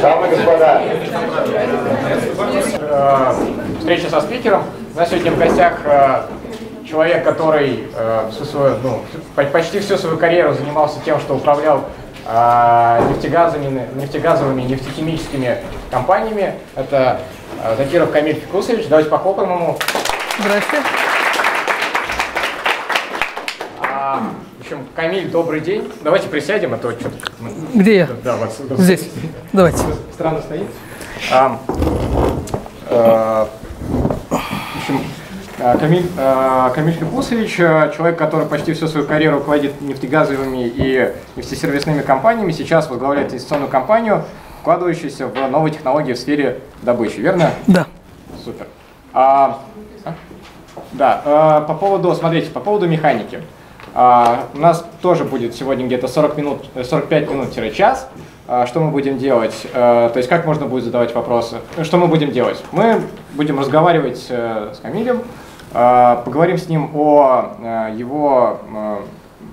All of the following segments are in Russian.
Дамы и господа, встреча со спикером. У нас сегодня в гостях э, человек, который э, всю свою, ну, по- почти всю свою карьеру занимался тем, что управлял э, нефтегазовыми, нефтегазовыми, нефтехимическими компаниями. Это Закиров Камиль Фикусович. Давайте похлопаем ему. Здрасте. Общем, Камиль, добрый день. Давайте присядем, а то что-то... Где я? Да, вот сюда. Здесь. Давайте. Странно стоит. А, э, в общем, э, Камиль, э, Камиль Фикусович, человек, который почти всю свою карьеру руководит нефтегазовыми и нефтесервисными компаниями, сейчас возглавляет инвестиционную компанию, вкладывающуюся в новые технологии в сфере добычи, верно? Да. Супер. А, а? да, по поводу, смотрите, по поводу механики. А, у нас тоже будет сегодня где-то 40 минут, э, 45 минут-час. А, Что мы будем делать? Э, То есть как можно будет задавать вопросы? Ну, Что мы будем делать? Мы будем разговаривать э, с Камилем, э, поговорим с ним о э, его э,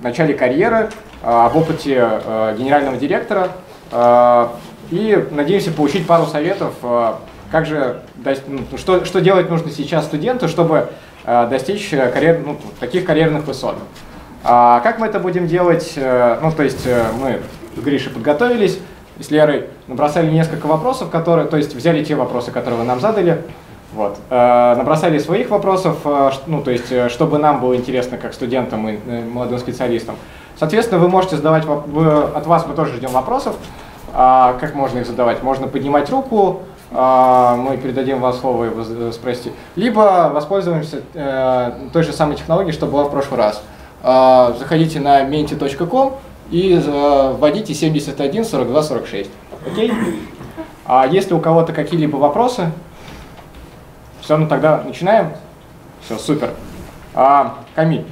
начале карьеры, э, об опыте э, генерального директора э, и надеемся получить пару советов, э, как же, ну, что, что делать нужно сейчас студенту, чтобы э, достичь э, карьер, ну, таких карьерных высот. А как мы это будем делать? Э, Ну, то есть э, мы с Гришей подготовились, и с Лерой набросали несколько вопросов, которые, то есть взяли те вопросы, которые вы нам задали, вот, э, набросали своих вопросов, ну, то есть, чтобы нам было интересно как студентам и молодым специалистам. Соответственно, вы можете задавать, от вас мы тоже ждем вопросов. А как можно их задавать? Можно поднимать руку, а, мы передадим вам слово и вы спросите. Либо воспользуемся той же самой технологией, что была в прошлый раз. А, Заходите на menti.com и э, вводите 71 42 46. Окей? А если у кого-то какие-либо вопросы, все, ну тогда начинаем. Все, супер. А, Камиль,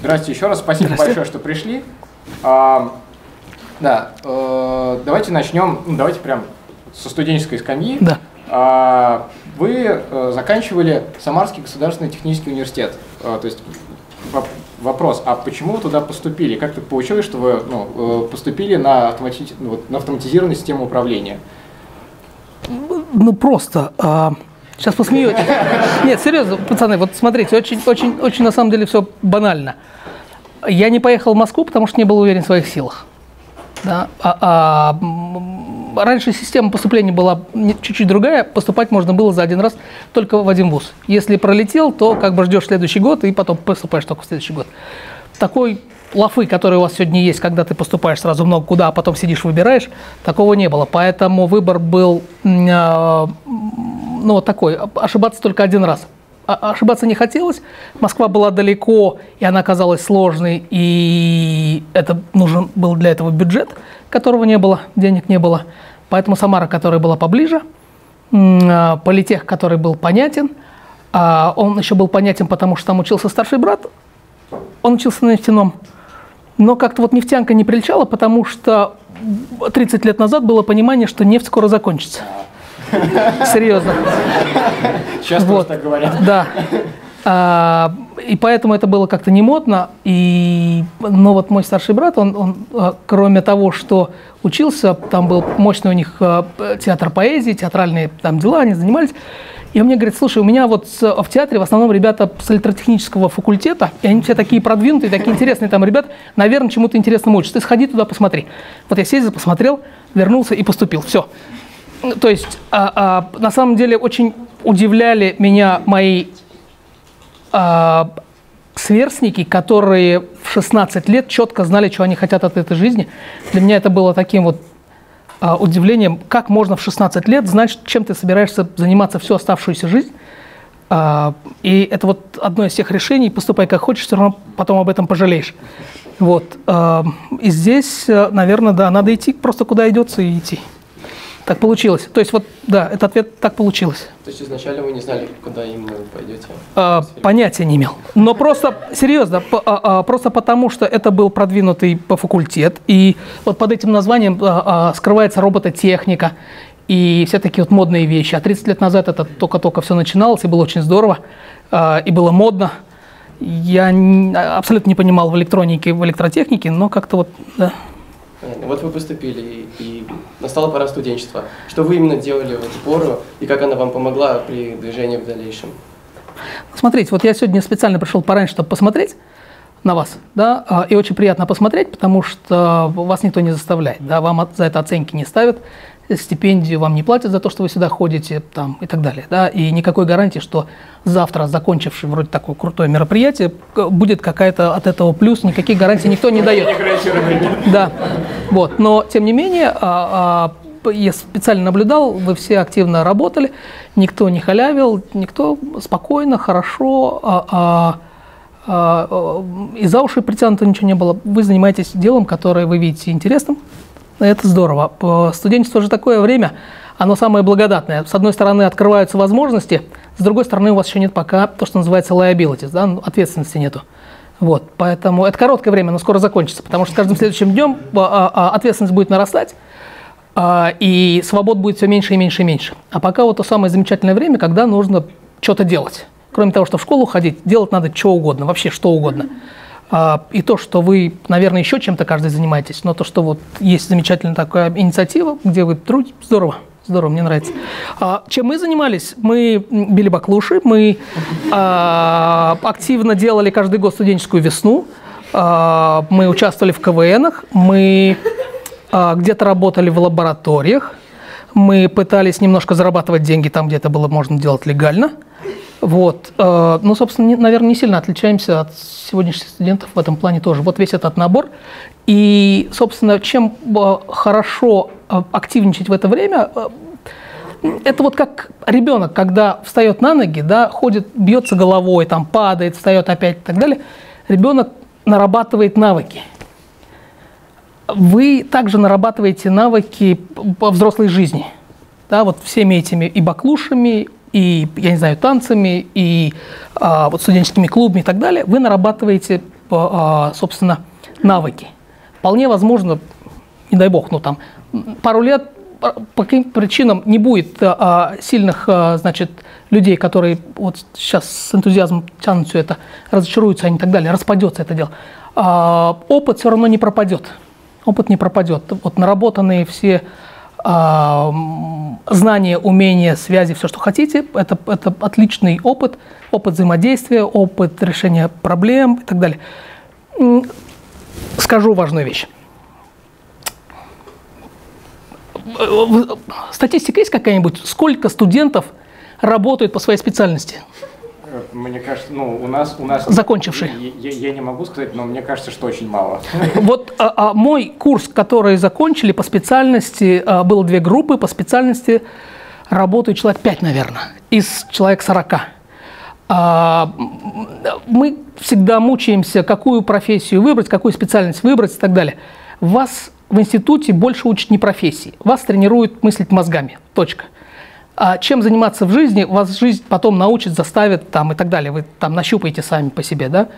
здрасте еще раз. Спасибо Здрасте. большое, что пришли. А, да, э, давайте начнем, ну, давайте прям со студенческой скамьи. Да. А, вы э, заканчивали Самарский государственный технический университет. А, то есть вопрос, а почему вы туда поступили? Как так получилось, что вы ну, э, поступили на, автомати- ну, вот, на автоматизированную систему управления? Ну просто. а, сейчас посмеетесь. Нет, серьезно, пацаны, вот смотрите, очень, очень, очень на самом деле все банально. Я не поехал в Москву, потому что не был уверен в своих силах. Да? А- а, раньше система поступления была чуть-чуть другая. Поступать можно было за один раз только в один вуз. Если пролетел, то как бы ждешь следующий год и потом поступаешь только в следующий год. Такой лафы, который у вас сегодня есть, когда ты поступаешь сразу много куда, а потом сидишь выбираешь, такого не было. Поэтому выбор был а, ну, вот такой, ошибаться только один раз. А- Ошибаться не хотелось. Москва была далеко, и она оказалась сложной, и это нужен был для этого бюджет, которого не было, денег не было. Поэтому Самара, которая была поближе, а, политех, который был понятен, а он еще был понятен, потому что там учился старший брат, он учился на нефтяном. Но как-то вот нефтянка не приличала, потому что 30 лет назад было понимание, что нефть скоро закончится. Серьезно. Сейчас Вот. так говорят. Да. А, и поэтому это было как-то не модно. И, но вот мой старший брат, он, он, а, кроме того, что учился, там был мощный у них а, театр поэзии, театральные там дела, они занимались. И он мне говорит, слушай, у меня вот в театре в основном ребята с электротехнического факультета, и они все такие продвинутые, такие интересные там ребята, наверное, чему-то интересному учатся. Ты сходи туда, посмотри. Вот я съездил, посмотрел, вернулся и поступил. Все. То есть, а, а, на самом деле, очень удивляли меня мои сверстники, которые в 16 лет четко знали, что они хотят от этой жизни. Для меня это было таким вот а, удивлением, как можно в 16 лет знать, чем ты собираешься заниматься всю оставшуюся жизнь. А, и это вот одно из тех решений, поступай как хочешь, все равно потом об этом пожалеешь. Вот. а, и здесь, наверное, да, надо идти просто куда идется и идти. Так получилось. То есть вот, да, этот ответ так получилось. То есть изначально вы не знали, куда именно вы пойдете? А, понятия не имел. Но просто, серьезно, по- а, а, просто потому, что это был продвинутый по факультет, и вот под этим названием а, а, скрывается робототехника и все такие вот модные вещи. А 30 лет назад это только-только все начиналось, и было очень здорово, а, и было модно. Я н- абсолютно не понимал в электронике, в электротехнике, но как-то вот, да. Понятно. Вот вы поступили, и, и настала пора студенчества. Что вы именно делали в эту пору, и как она вам помогла при движении в дальнейшем? Смотрите, вот я сегодня специально пришел пораньше, чтобы посмотреть на вас, да, а, и очень приятно посмотреть, потому что вас никто не заставляет, да, вам за это оценки не ставят, стипендию вам не платят за то, что вы сюда ходите, там, и так далее, да, и никакой гарантии, что завтра, закончивший вроде такое крутое мероприятие, будет какая-то от этого плюс, никаких гарантий никто не дает. Да, вот. Но тем не менее, а, а, я специально наблюдал, вы все активно работали, никто не халявил, никто спокойно, хорошо, а, а, и за уши притянуто ничего не было. Вы занимаетесь делом, которое вы видите интересным. Это здорово. Студенчество же такое время, оно самое благодатное. С одной стороны, открываются возможности, с другой стороны, у вас еще нет пока то, что называется liabilities, да, ну, ответственности нету. Вот, поэтому это короткое время, но скоро закончится, потому что с каждым следующим днем а, а, ответственность будет нарастать, а, и свобод будет все меньше и меньше и меньше. А пока вот то самое замечательное время, когда нужно что-то делать. Кроме того, что в школу ходить, делать надо что угодно, вообще что угодно. А, И то, что вы, наверное, еще чем-то каждый занимаетесь, но то, что вот есть замечательная такая инициатива, где вы трудитесь, здорово, здорово, мне нравится. А, Чем мы занимались? Мы били баклуши, мы а, активно делали каждый год студенческую весну, а, мы участвовали в КВНах, мы а, где-то работали в лабораториях, мы пытались немножко зарабатывать деньги там, где это было можно делать легально. Вот. э, Ну, собственно, наверное, не сильно отличаемся от сегодняшних студентов в этом плане тоже. Вот весь этот набор. И, собственно, чем э, хорошо э, активничать в это время, это вот как ребенок, когда встает на ноги, да, ходит, бьется головой, там падает, встает опять и так далее. Ребенок нарабатывает навыки. Вы также нарабатываете навыки по взрослой жизни. Да, вот всеми этими и баклушами, и, я не знаю, танцами, и а, вот студенческими клубами и так далее, вы нарабатываете, а, собственно, навыки. Вполне возможно, не дай бог, ну там пару лет а, по каким причинам не будет а, сильных, а, значит, людей, которые вот сейчас с энтузиазмом тянут все это, разочаруются они и так далее, распадется это дело. А, опыт все равно не пропадет. Опыт не пропадет. Вот наработанные все м, знания, умения, связи, все, что хотите, это, это отличный опыт, опыт взаимодействия, опыт решения проблем и так далее. Скажу важную вещь. Э, вы- Статистика есть какая-нибудь? Сколько студентов работают по своей специальности? Мне кажется, ну, у нас... У нас Закончивший. Я, я- не могу сказать, но мне кажется, что очень мало. Вот а, а, мой курс, который закончили по специальности, а, было две группы, по специальности работают человек 5, наверное, из человек 40. А, мы всегда мучаемся, какую профессию выбрать, какую специальность выбрать и так далее. Вас в институте больше учат не профессии, вас тренируют мыслить мозгами. Точка. А чем заниматься в жизни, вас жизнь потом научит, заставит там и так далее. Вы там нащупаете сами по себе, да?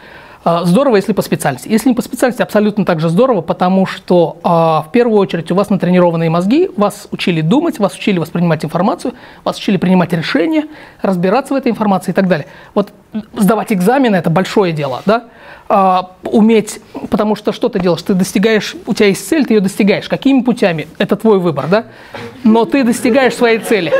А, Здорово, если по специальности. Если не по специальности, абсолютно так же здорово, потому что а, в первую очередь у вас натренированные мозги, вас учили думать, вас учили воспринимать информацию, вас учили принимать решения, разбираться в этой информации и так далее. Вот сдавать экзамены – это большое дело, да? А, уметь, потому что что ты делаешь? Ты достигаешь, у тебя есть цель, ты ее достигаешь. Какими путями? Это твой выбор, да? Но ты достигаешь своей цели.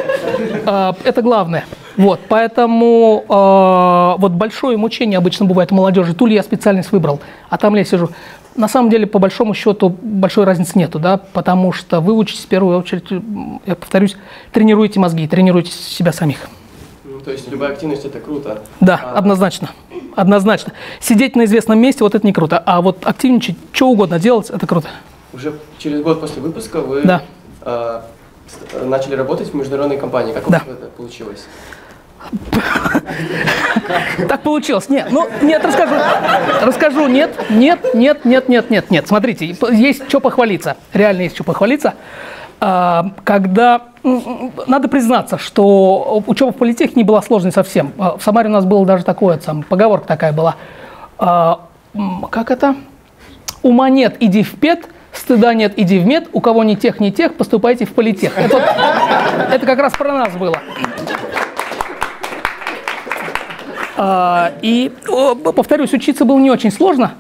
Это главное. Вот, поэтому а, вот большое мучение обычно бывает у молодежи. Ту ли я специальность выбрал, а там ли я сижу. На самом деле, по большому счету, большой разницы нету, да, потому что вы учитесь в первую очередь, м, я повторюсь, тренируете мозги, тренируете себя самих. Ну, то есть любая активность это круто. Да, А, однозначно. Однозначно. Сидеть на известном месте, вот это не круто. А вот активничать, что угодно делать, это круто. Уже через год после выпуска вы Да. с- начали работать в международной компании. Как у Да. вас это получилось? Так получилось. Нет, ну, нет, расскажу. Расскажу, нет, нет, нет, нет, нет, нет, нет. Смотрите, есть что похвалиться. Реально есть что похвалиться. А, Когда, надо признаться, что учеба в политехе не была сложной совсем. А, В Самаре у нас было даже такое, там, поговорка такая была. А, Как это? Ума нет, иди в ПЕТ, стыда нет, иди в мед, у кого ни тех, ни тех, поступайте в политех. Это, это как раз про нас было. А, И, о, повторюсь, учиться было не очень сложно,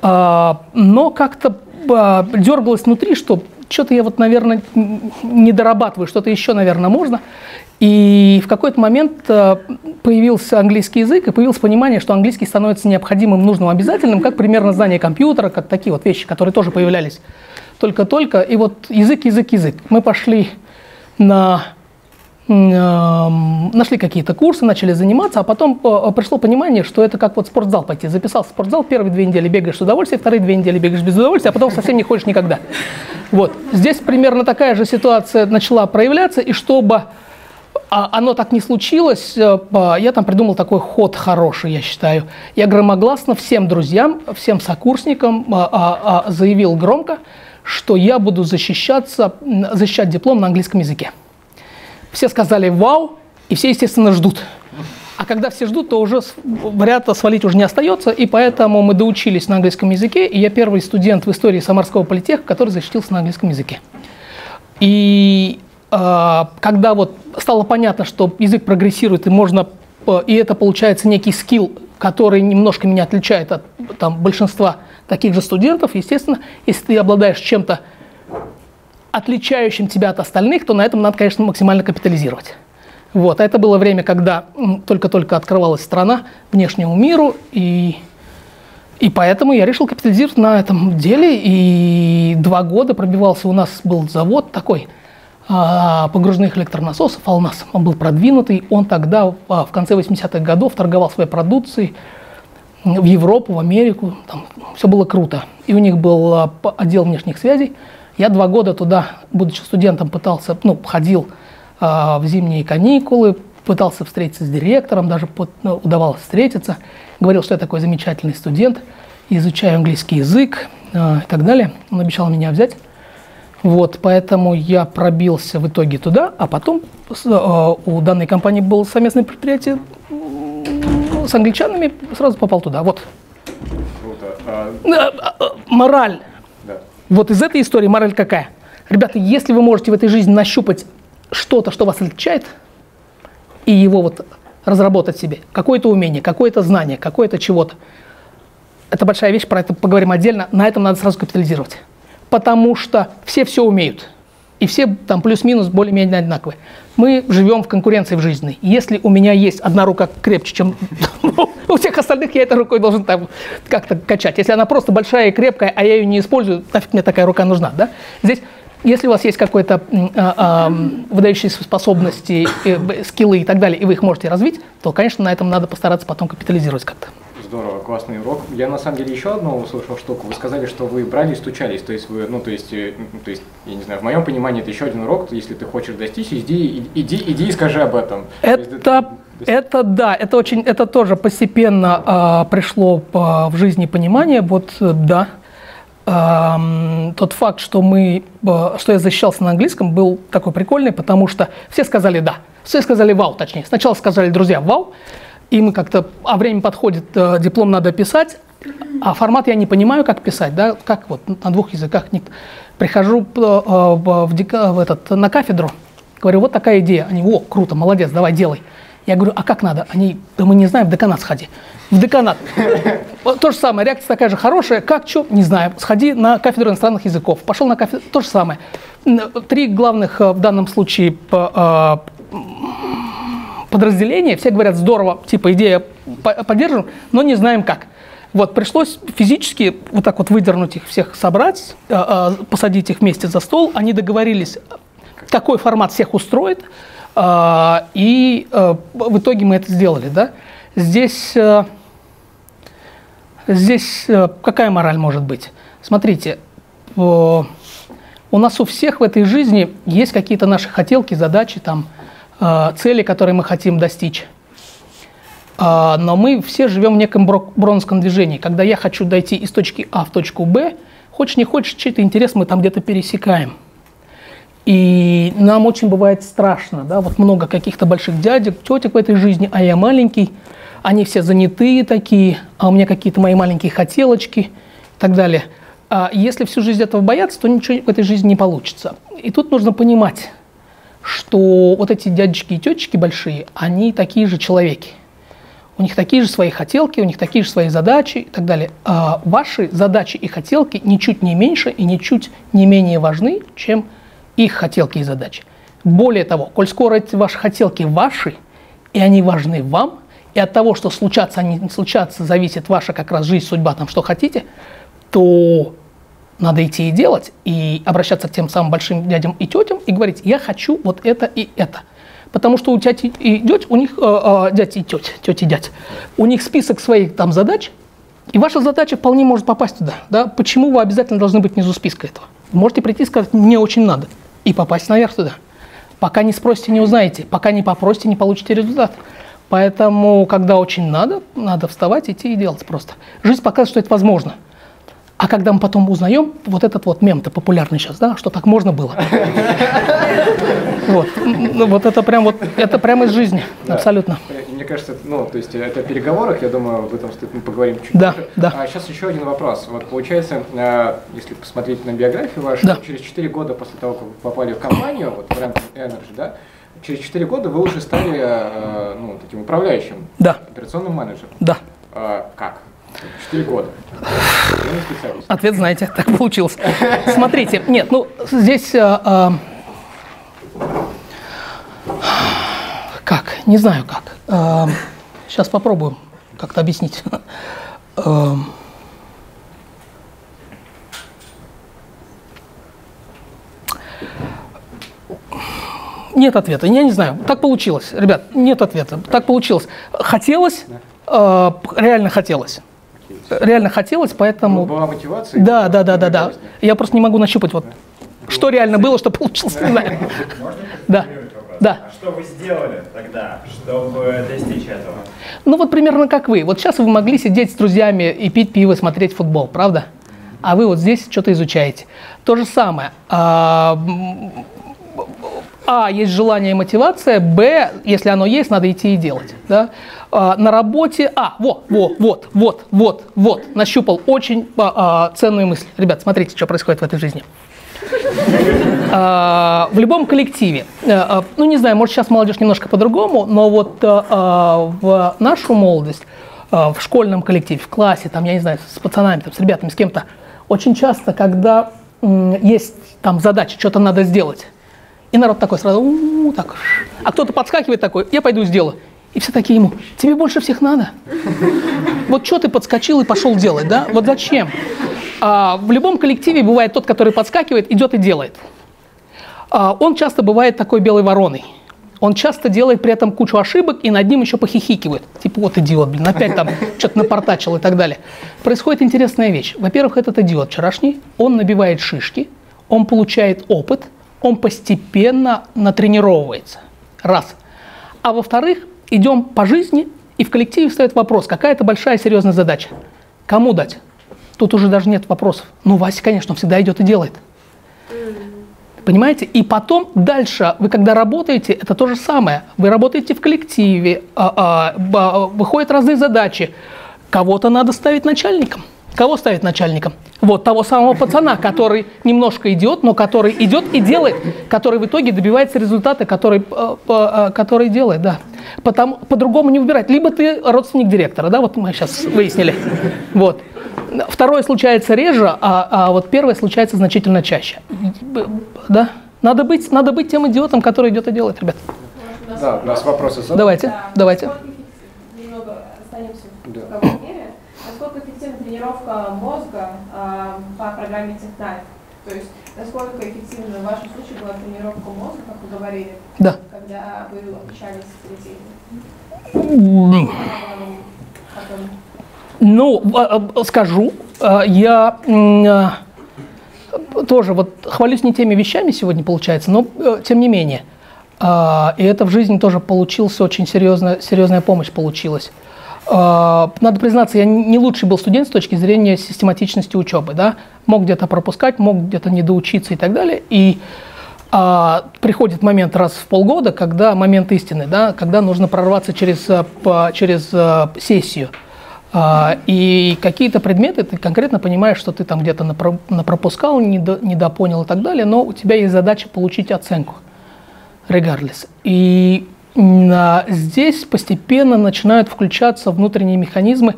а, но как-то а, дергалось внутри, что что-то я вот, наверное, не дорабатываю, что-то еще, наверное, можно. И в какой-то момент а, появился английский язык, и появилось понимание, что английский становится необходимым, нужным, обязательным, как примерно знание компьютера, как такие вот вещи, которые тоже появлялись только-только. И вот язык, язык, язык. Мы пошли на нашли какие-то курсы, начали заниматься, а потом э, пришло понимание, что это как вот спортзал пойти. Записался в спортзал, первые две недели бегаешь с удовольствием, вторые две недели бегаешь без удовольствия, а потом совсем не ходишь никогда. Вот. Здесь примерно такая же ситуация начала проявляться, и чтобы а оно так не случилось, э, я там придумал такой ход хороший, я считаю. Я громогласно всем друзьям, всем сокурсникам а, а, заявил громко, что я буду защищаться, защищать диплом на английском языке. Все сказали «Вау!» и все, естественно, ждут. А когда все ждут, то уже варианта свалить уже не остается, и поэтому мы доучились на английском языке, и я первый студент в истории Самарского политеха, который защитился на английском языке. И э, когда вот стало понятно, что язык прогрессирует, и можно, э, и это получается некий скилл, который немножко меня отличает от там, большинства таких же студентов, естественно, если ты обладаешь чем-то отличающим тебя от остальных, то на этом надо, конечно, максимально капитализировать. Вот. А это было время, когда только-только открывалась страна внешнему миру, и, и поэтому я решил капитализировать на этом деле. И два года пробивался, у нас был завод такой, а, погружных электронасосов «Алнас». Он был продвинутый, он тогда, а, в конце 80-х годов, торговал своей продукцией в Европу, в Америку, там все было круто. И у них был а, отдел внешних связей – я два года туда, будучи студентом, пытался, ну, ходил э, в зимние каникулы, пытался встретиться с директором, даже под, ну, удавалось встретиться. Говорил, что я такой замечательный студент, изучаю английский язык э, и так далее. Он обещал меня взять. Вот, поэтому я пробился в итоге туда, а потом э, у данной компании было совместное предприятие с англичанами, сразу попал туда. Вот. Круто. А... Мораль вот из этой истории мораль какая? Ребята, если вы можете в этой жизни нащупать что-то, что вас отличает, и его вот разработать себе, какое-то умение, какое-то знание, какое-то чего-то, это большая вещь, про это поговорим отдельно, на этом надо сразу капитализировать. Потому что все все умеют. И все там плюс-минус более-менее одинаковые. Мы живем в конкуренции в жизни. Если у меня есть одна рука крепче, чем у всех остальных, я этой рукой должен там как-то качать. Если она просто большая и крепкая, а я ее не использую, нафиг мне такая рука нужна, да? Здесь если у вас есть какой-то а, а, выдающиеся способности, э, скиллы и так далее, и вы их можете развить, то, конечно, на этом надо постараться потом капитализировать как-то. Здорово, классный урок. Я на самом деле еще одну услышал штуку. Вы сказали, что вы брали и стучались. То есть вы, ну то есть, э, ну, то есть, я не знаю, в моем понимании это еще один урок. Если ты хочешь достичь, иди, иди, иди и скажи об этом. Это, это да, это очень, это тоже постепенно а, пришло по, в жизни понимание. Вот э, да, а, тот факт, что мы, а, что я защищался на английском, был такой прикольный, потому что все сказали да, все сказали вау, точнее. Сначала сказали друзья вау, и мы как-то, а время подходит, э, диплом надо писать, а формат я не понимаю, как писать, да, как вот на двух языках. Прихожу э, в, в, в этот, на кафедру, говорю, вот такая идея. Они, о, круто, молодец, давай, делай. Я говорю, а как надо? Они, да мы не знаем, в деканат сходи. В деканат. То же самое, реакция такая же хорошая. Как, что? Не знаю. Сходи на кафедру иностранных языков. Пошел на кафедру, то же самое. Три главных э, в данном случае подразделения, все говорят, здорово, типа идея поддержим, но не знаем как. Вот, пришлось физически вот так вот выдернуть их всех, собрать, э, э, посадить их вместе за стол. Они договорились, какой формат всех устроит, э, и в итоге мы это сделали. Да? Здесь, здесь какая мораль может быть? Смотрите, у нас у всех в этой жизни есть какие-то наши хотелки, задачи, там, цели, которые мы хотим достичь. А, но мы все живем в неком бронском движении. Когда я хочу дойти из точки А в точку Б, хочешь не хочешь, чей-то интерес мы там где-то пересекаем. И нам очень бывает страшно, да, вот много каких-то больших дядек, тетек в этой жизни, а я маленький, они все занятые такие, а у меня какие-то мои маленькие хотелочки и так далее. А если всю жизнь этого бояться, то ничего в этой жизни не получится. И тут нужно понимать, что вот эти дядечки и тетечки большие, они такие же человеки. у них такие же свои хотелки, у них такие же свои задачи и так далее. А ваши задачи и хотелки ничуть не меньше и ничуть не менее важны, чем их хотелки и задачи. Более того, коль скоро эти ваши хотелки ваши, и они важны вам, и от того, что случатся, они не случатся, зависит ваша как раз жизнь, судьба, там, что хотите, то надо идти и делать, и обращаться к тем самым большим дядям и тетям и говорить, я хочу вот это и это. Потому что у тети и дядь, у них, э, э, дядь и тетя, тетя и дядь, у них список своих там задач, и ваша задача вполне может попасть туда. Да? Почему вы обязательно должны быть внизу списка этого? Вы можете прийти и сказать, мне очень надо, и попасть наверх туда. Пока не спросите, не узнаете, пока не попросите, не получите результат. Поэтому, когда очень надо, надо вставать, идти и делать просто. Жизнь показывает, что это возможно. А когда мы потом узнаем, вот этот вот мем-то популярный сейчас, да, что так можно было. Вот, ну, вот это прям вот, это прям из жизни, абсолютно. Мне кажется, ну, то есть это о переговорах, я думаю, об этом мы поговорим чуть Да, позже. да. А сейчас еще один вопрос. Вот получается, э, если посмотреть на биографию вашу, Да. через 4 года после того, как вы попали в компанию, вот в Ramp Energy, да, через 4 года вы уже стали, э, ну, таким управляющим, Да, операционным менеджером. да. А, как? 4 года. Специалист. Ответ знаете, так получилось. Смотрите, нет, ну здесь а, а, как, не знаю как. А, сейчас попробуем как-то объяснить. А, Нет ответа, я не знаю. Так получилось, ребят, нет ответа. Так получилось. Хотелось, э, реально хотелось. Реально хотелось, поэтому... Ну, была мотивация. Да, да, да, да, да. Я просто не могу нащупать вот, что реально было, что получилось, не знаю. Да, да. А что вы сделали тогда, чтобы достичь этого? Ну вот примерно как вы. Вот сейчас вы могли сидеть с друзьями и пить пиво, смотреть футбол, правда? А вы вот здесь что-то изучаете. То же самое. А, а, есть желание и мотивация, Б, если оно есть, надо идти и делать. Да? А, на работе, а, вот, вот, вот, вот, вот, вот, нащупал очень а, а, ценную мысль. Ребят, смотрите, что происходит в этой жизни. А, в любом коллективе, э, ну не знаю, может сейчас молодежь немножко по-другому, но вот э, в нашу молодость, в школьном коллективе, в классе, там, я не знаю, с пацанами, там, с ребятами, с кем-то, очень часто, когда м, есть там задача, что-то надо сделать, и народ такой сразу, «У-у-у», так, а кто-то подскакивает такой, я пойду сделаю. И все такие ему, тебе больше всех надо? Вот что ты подскочил и пошел делать, да? Вот зачем? А, в любом коллективе бывает тот, который подскакивает, идет и делает. А, он часто бывает такой белой вороной. Он часто делает при этом кучу ошибок и над ним еще похихикивает. Типа, вот идиот, блин, опять там что-то напортачил и так далее. Происходит интересная вещь. Во-первых, этот идиот вчерашний, он набивает шишки, он получает опыт, он постепенно натренировывается. Раз. А во-вторых, идем по жизни, и в коллективе встает вопрос, какая-то большая серьезная задача. Кому дать? Тут уже даже нет вопросов. Ну, Вася, конечно, он всегда идет и делает. Понимаете? И потом дальше, вы когда работаете, это то же самое. Вы работаете в коллективе, а, а, выходят разные задачи. Кого-то надо ставить начальником. Кого ставить начальником? Вот того самого пацана, который немножко идет, но который идет и делает, который в итоге добивается результата, который, э, э, который делает, да. Потому, по-другому не выбирать. Либо ты родственник директора, да, вот мы сейчас выяснили. Вот. Второе случается реже, а, а вот первое случается значительно чаще. Да? Надо быть, надо быть тем идиотом, который идет и делает, ребят. Да, у нас вопросы заданы. Давайте, Да. давайте. Немного останемся Да. в. Насколько эффективна тренировка мозга а, по программе TechTime? То есть, насколько эффективна в вашем случае была тренировка мозга, как вы говорили, Да. когда вы общались с детьми? Потом Ну, а, а, скажу, а, я тоже вот хвалюсь не теми вещами сегодня получается, но э, тем не менее. И это в жизни тоже получился очень серьезная, серьезная помощь получилась. А, Надо признаться, я не лучший был студент с точки зрения систематичности учебы. Да? Мог где-то пропускать, мог где-то недоучиться и так далее. И а, приходит момент раз в полгода, когда момент истины, да, когда нужно прорваться через, а, по- через а, сессию. А, и какие-то предметы ты конкретно понимаешь, что ты там где-то напро- напропускал, недо- недопонял и так далее, но у тебя есть задача получить оценку regardless. И здесь постепенно начинают включаться внутренние механизмы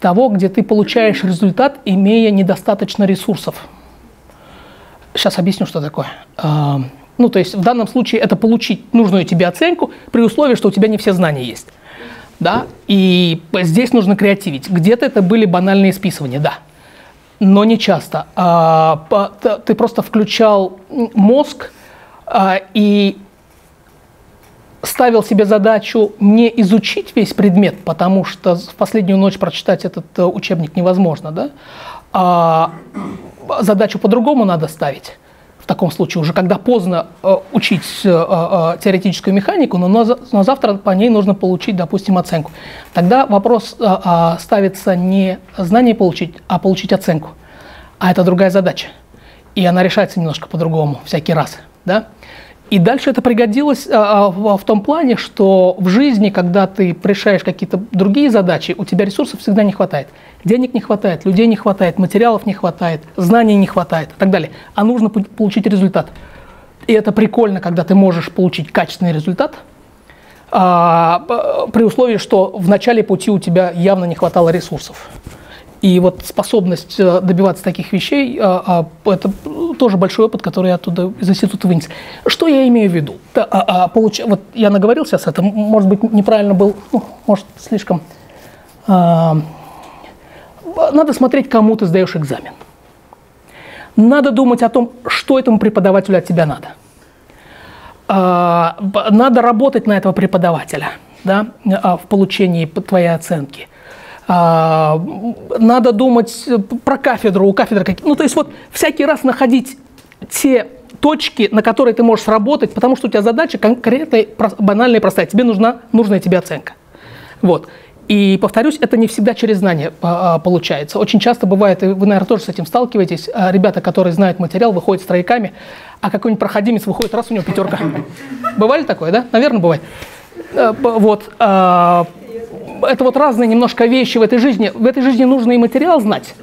того, где ты получаешь результат, имея недостаточно ресурсов. Сейчас объясню, что такое. А, Ну, то есть в данном случае это получить нужную тебе оценку при условии, что у тебя не все знания есть. Да? И здесь нужно креативить. Где-то это были банальные списывания, да. Но не часто. А, Ты просто включал мозг а, и ставил себе задачу не изучить весь предмет, потому что в последнюю ночь прочитать этот э, учебник невозможно, да? А задачу по-другому надо ставить. В таком случае уже когда поздно э, учить э, э, теоретическую механику, но за- на завтра по ней нужно получить, допустим, оценку. Тогда вопрос э, а, ставится не знание получить, а получить оценку. А это другая задача. И она решается немножко по-другому всякий раз. Да? И дальше это пригодилось а, а, в, том плане, что в жизни, когда ты решаешь какие-то другие задачи, у тебя ресурсов всегда не хватает. Денег не хватает, людей не хватает, материалов не хватает, знаний не хватает и так далее. А нужно получить результат. И это прикольно, когда ты можешь получить качественный результат, а, при условии, что в начале пути у тебя явно не хватало ресурсов. И вот способность э, добиваться таких вещей, а, это тоже большой опыт, который я оттуда из института вынес. Что я имею в виду? Да, а, а, получ- Вот я наговорил сейчас это, может быть, неправильно был, ну, может, слишком... а, надо смотреть, кому ты сдаешь экзамен. Надо думать о том, что этому преподавателю от тебя надо. А, надо работать на этого преподавателя да, а, в получении твоей оценки. А, надо думать про кафедру, у кафедры какие. Ну, то есть вот всякий раз находить те точки, на которые ты можешь сработать, потому что у тебя задача конкретная, банальная и простая. Тебе нужна нужная тебе оценка. Вот. И повторюсь, это не всегда через знания а, а, получается. Очень часто бывает, и вы, наверное, тоже с этим сталкиваетесь, а, ребята, которые знают материал, выходят с тройками, а какой-нибудь проходимец выходит, раз у него пятерка. Бывали такое, да? Наверное, бывает. Э, Вот. Это вот разные немножко вещи в этой жизни. В этой жизни нужно и материал знать,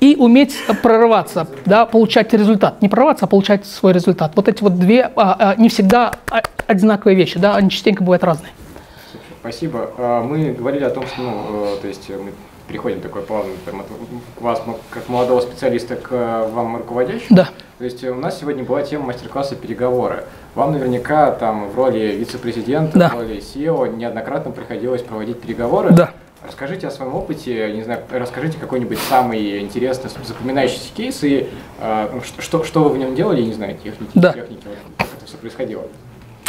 и уметь прорываться, да, получать результат. Не прорываться, а получать свой результат. Вот эти вот две а, а, не всегда одинаковые вещи, да, они частенько бывают разные. Спасибо. А, Мы говорили о том, что, ну, э, то есть мы переходим такой плавно там, от вас, как молодого специалиста, к э, вам руководящему. Да. То есть э, у нас сегодня была тема мастер-класса «Переговоры». Вам наверняка там в роли вице-президента, Да. в роли SEO неоднократно приходилось проводить переговоры. Да. Расскажите о своем опыте, не знаю, расскажите какой-нибудь самый интересный, запоминающийся кейс и э, ну, что, что, что вы в нем делали, не знаю, техники, Да. техники, вот, как это все происходило.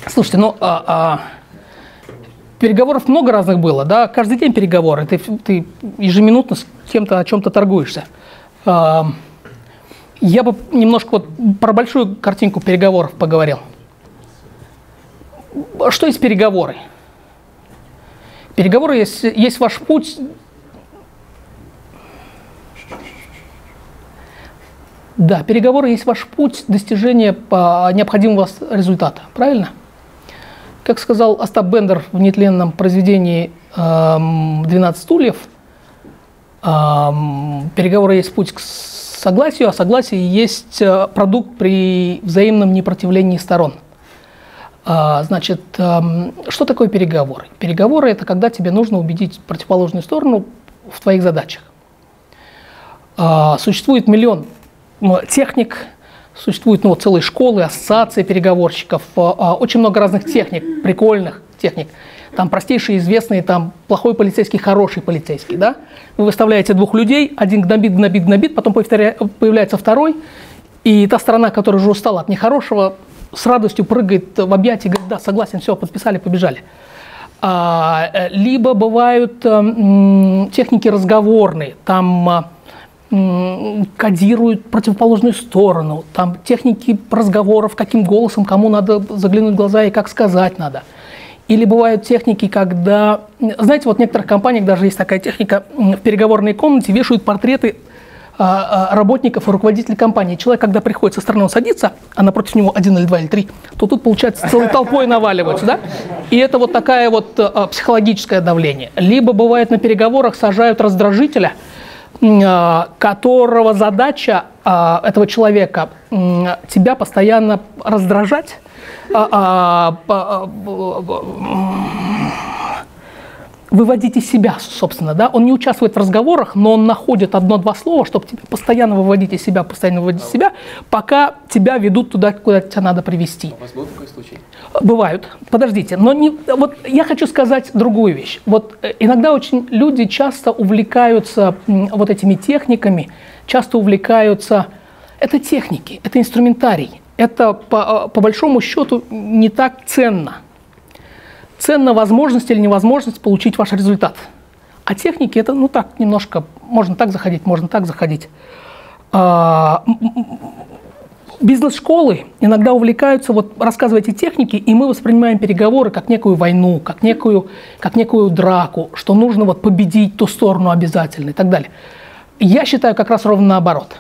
Слушайте, ну а, а, переговоров много разных было, да, каждый день переговоры, ты, ты ежеминутно с кем-то о чем-то торгуешься. А, я бы немножко вот про большую картинку переговоров поговорил. Что есть переговоры? Переговоры есть, есть ваш путь. Да, переговоры есть ваш путь достижения необходимого результата. Правильно? Как сказал Остап Бендер в нетленном произведении эм, «12 стульев», эм, переговоры есть путь к согласию, а согласие есть э, продукт при взаимном непротивлении сторон. А, Значит, эм, что такое переговоры? Переговоры – это когда тебе нужно убедить противоположную сторону в твоих задачах. А, Существует миллион м, техник, существуют ну, целые школы, ассоциации переговорщиков, а, а, очень много разных техник, прикольных техник. Там простейшие, известные, там плохой полицейский, хороший полицейский, да? Вы выставляете двух людей, один гнобит, гнобит, гнобит, потом появляется второй, и та сторона, которая уже устала от нехорошего, с радостью прыгает в объятия и говорит, да, согласен, все, подписали, побежали. А, э, либо бывают э, м, техники разговорные, там кодируют противоположную сторону, там техники разговоров, каким голосом, кому надо заглянуть в глаза и как сказать надо. Или бывают техники, когда, знаете, вот в некоторых компаниях даже есть такая техника, в переговорной комнате вешают портреты а, а, работников и руководителей компании. Человек, когда приходит со стороны, он садится, а напротив него один или два или три, то тут, получается, целой толпой наваливаются, да? И это вот такая вот а, психологическое давление. Либо бывает на переговорах сажают раздражителя, которого задача а, этого человека тебя постоянно раздражать, а, а, а, выводить из себя, собственно, да, он не участвует в разговорах, но он находит одно-два слова, чтобы тебя постоянно выводить из себя, постоянно выводить из себя, пока тебя ведут туда, куда тебя надо привести. У вас был такой случай? Бывают. Подождите, но не, вот я хочу сказать другую вещь. Вот э, иногда очень люди часто увлекаются вот этими техниками, часто увлекаются. Это техники, это инструментарий. Это по, э, по большому счету не так ценно. Ценна возможность или невозможность получить ваш результат. А техники это, ну так, немножко, можно так заходить, можно так заходить. А, бизнес-школы иногда увлекаются, вот рассказывайте техники, и мы воспринимаем переговоры как некую войну, как некую, как некую драку, что нужно вот победить ту сторону обязательно и так далее. Я считаю как раз ровно наоборот.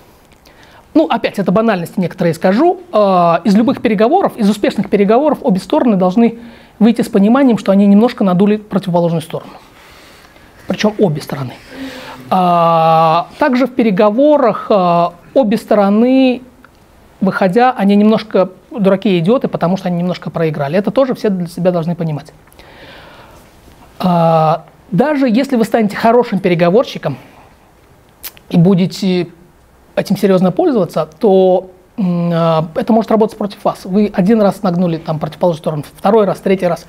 Ну, опять, это банальности некоторые скажу. Э, Из любых переговоров, из успешных переговоров обе стороны должны выйти с пониманием, что они немножко надули противоположную сторону. Причем обе стороны. А, Также в переговорах а, обе стороны, выходя, они немножко дураки и идиоты, потому что они немножко проиграли. Это тоже все для себя должны понимать. А, Даже если вы станете хорошим переговорщиком и будете этим серьезно пользоваться, то это может работать против вас. Вы один раз нагнули там противоположную сторону, второй раз, третий раз.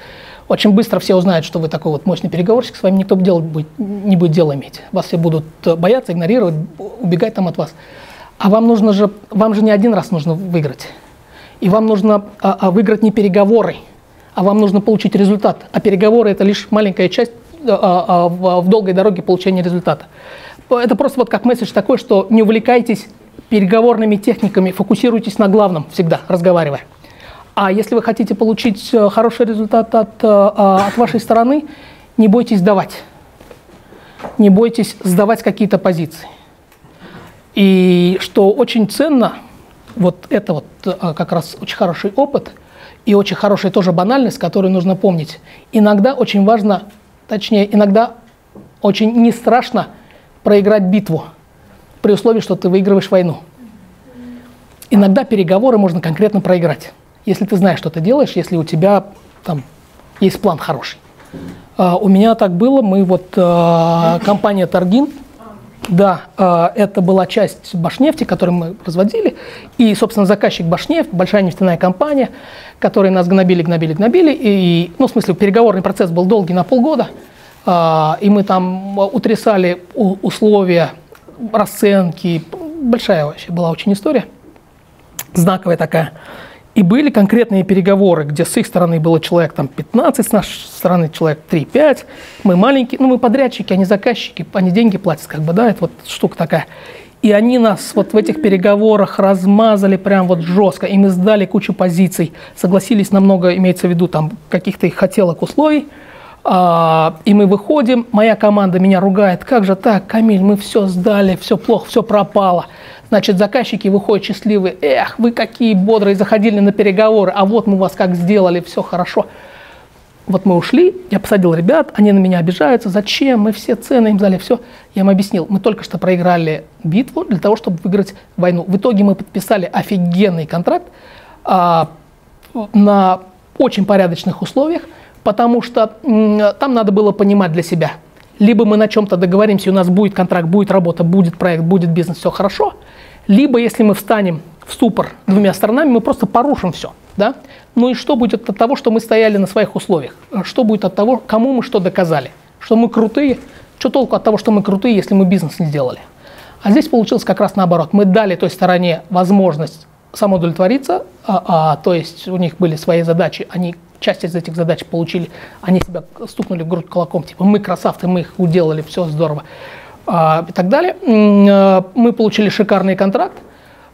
Очень быстро все узнают, что вы такой вот мощный переговорщик, с вами никто делать будет, не будет дела иметь. Вас все будут э, бояться, игнорировать, убегать там от вас. А вам нужно же, вам же не один раз нужно выиграть. И вам нужно а, а, выиграть не переговоры, а вам нужно получить результат. А переговоры это лишь маленькая часть а, а, в, в долгой дороге получения результата. Это просто вот как месседж такой, что не увлекайтесь переговорными техниками, фокусируйтесь на главном всегда, разговаривая. А если вы хотите получить э, хороший результат от, э, а, от вашей стороны, не бойтесь давать. Не бойтесь сдавать какие-то позиции. И что очень ценно, вот это вот э, как раз очень хороший опыт и очень хорошая тоже банальность, которую нужно помнить. Иногда очень важно, точнее, иногда очень не страшно проиграть битву при условии, что ты выигрываешь войну. Иногда переговоры можно конкретно проиграть, если ты знаешь, что ты делаешь, если у тебя там есть план хороший. А, у меня так было, мы вот а, компания Таргин, да, а, это была часть Башнефти, которую мы разводили, и, собственно, заказчик Башнефть, большая нефтяная компания, которые нас гнобили, гнобили, гнобили, и, ну, в смысле, переговорный процесс был долгий на полгода, и мы там утрясали условия расценки, большая вообще была очень история, знаковая такая. И были конкретные переговоры, где с их стороны было человек там 15, с нашей стороны человек 3-5. Мы маленькие, ну мы подрядчики, они заказчики, они деньги платят, как бы, да, это вот штука такая. И они нас вот в этих переговорах размазали прям вот жестко, и мы сдали кучу позиций, согласились на много, имеется в виду, там, каких-то их хотелок условий, А, и мы выходим, моя команда меня ругает, как же так, Камиль, мы все сдали, все плохо, все пропало. Значит, заказчики выходят счастливые, эх, вы какие бодрые, заходили на переговоры, а вот мы вас как сделали, все хорошо. Вот мы ушли, я посадил ребят, они на меня обижаются, зачем, мы все цены им дали, все. Я им объяснил, мы только что проиграли битву для того, чтобы выиграть войну. В итоге мы подписали офигенный контракт а, на очень порядочных условиях, потому что там надо было понимать для себя. Либо мы на чем-то договоримся, и у нас будет контракт, будет работа, будет проект, будет бизнес, все хорошо. Либо, если мы встанем в ступор двумя сторонами, мы просто порушим все. Да? Ну и что будет от того, что мы стояли на своих условиях? Что будет от того, кому мы что доказали? Что мы крутые? Что толку от того, что мы крутые, если мы бизнес не сделали? А здесь получилось как раз наоборот. Мы дали той стороне возможность самоудовлетвориться, а, а, то есть у них были свои задачи, они часть из этих задач получили, они себя стукнули в грудь кулаком, типа мы красавцы, мы их уделали, все здорово а, и так далее. А, Мы получили шикарный контракт,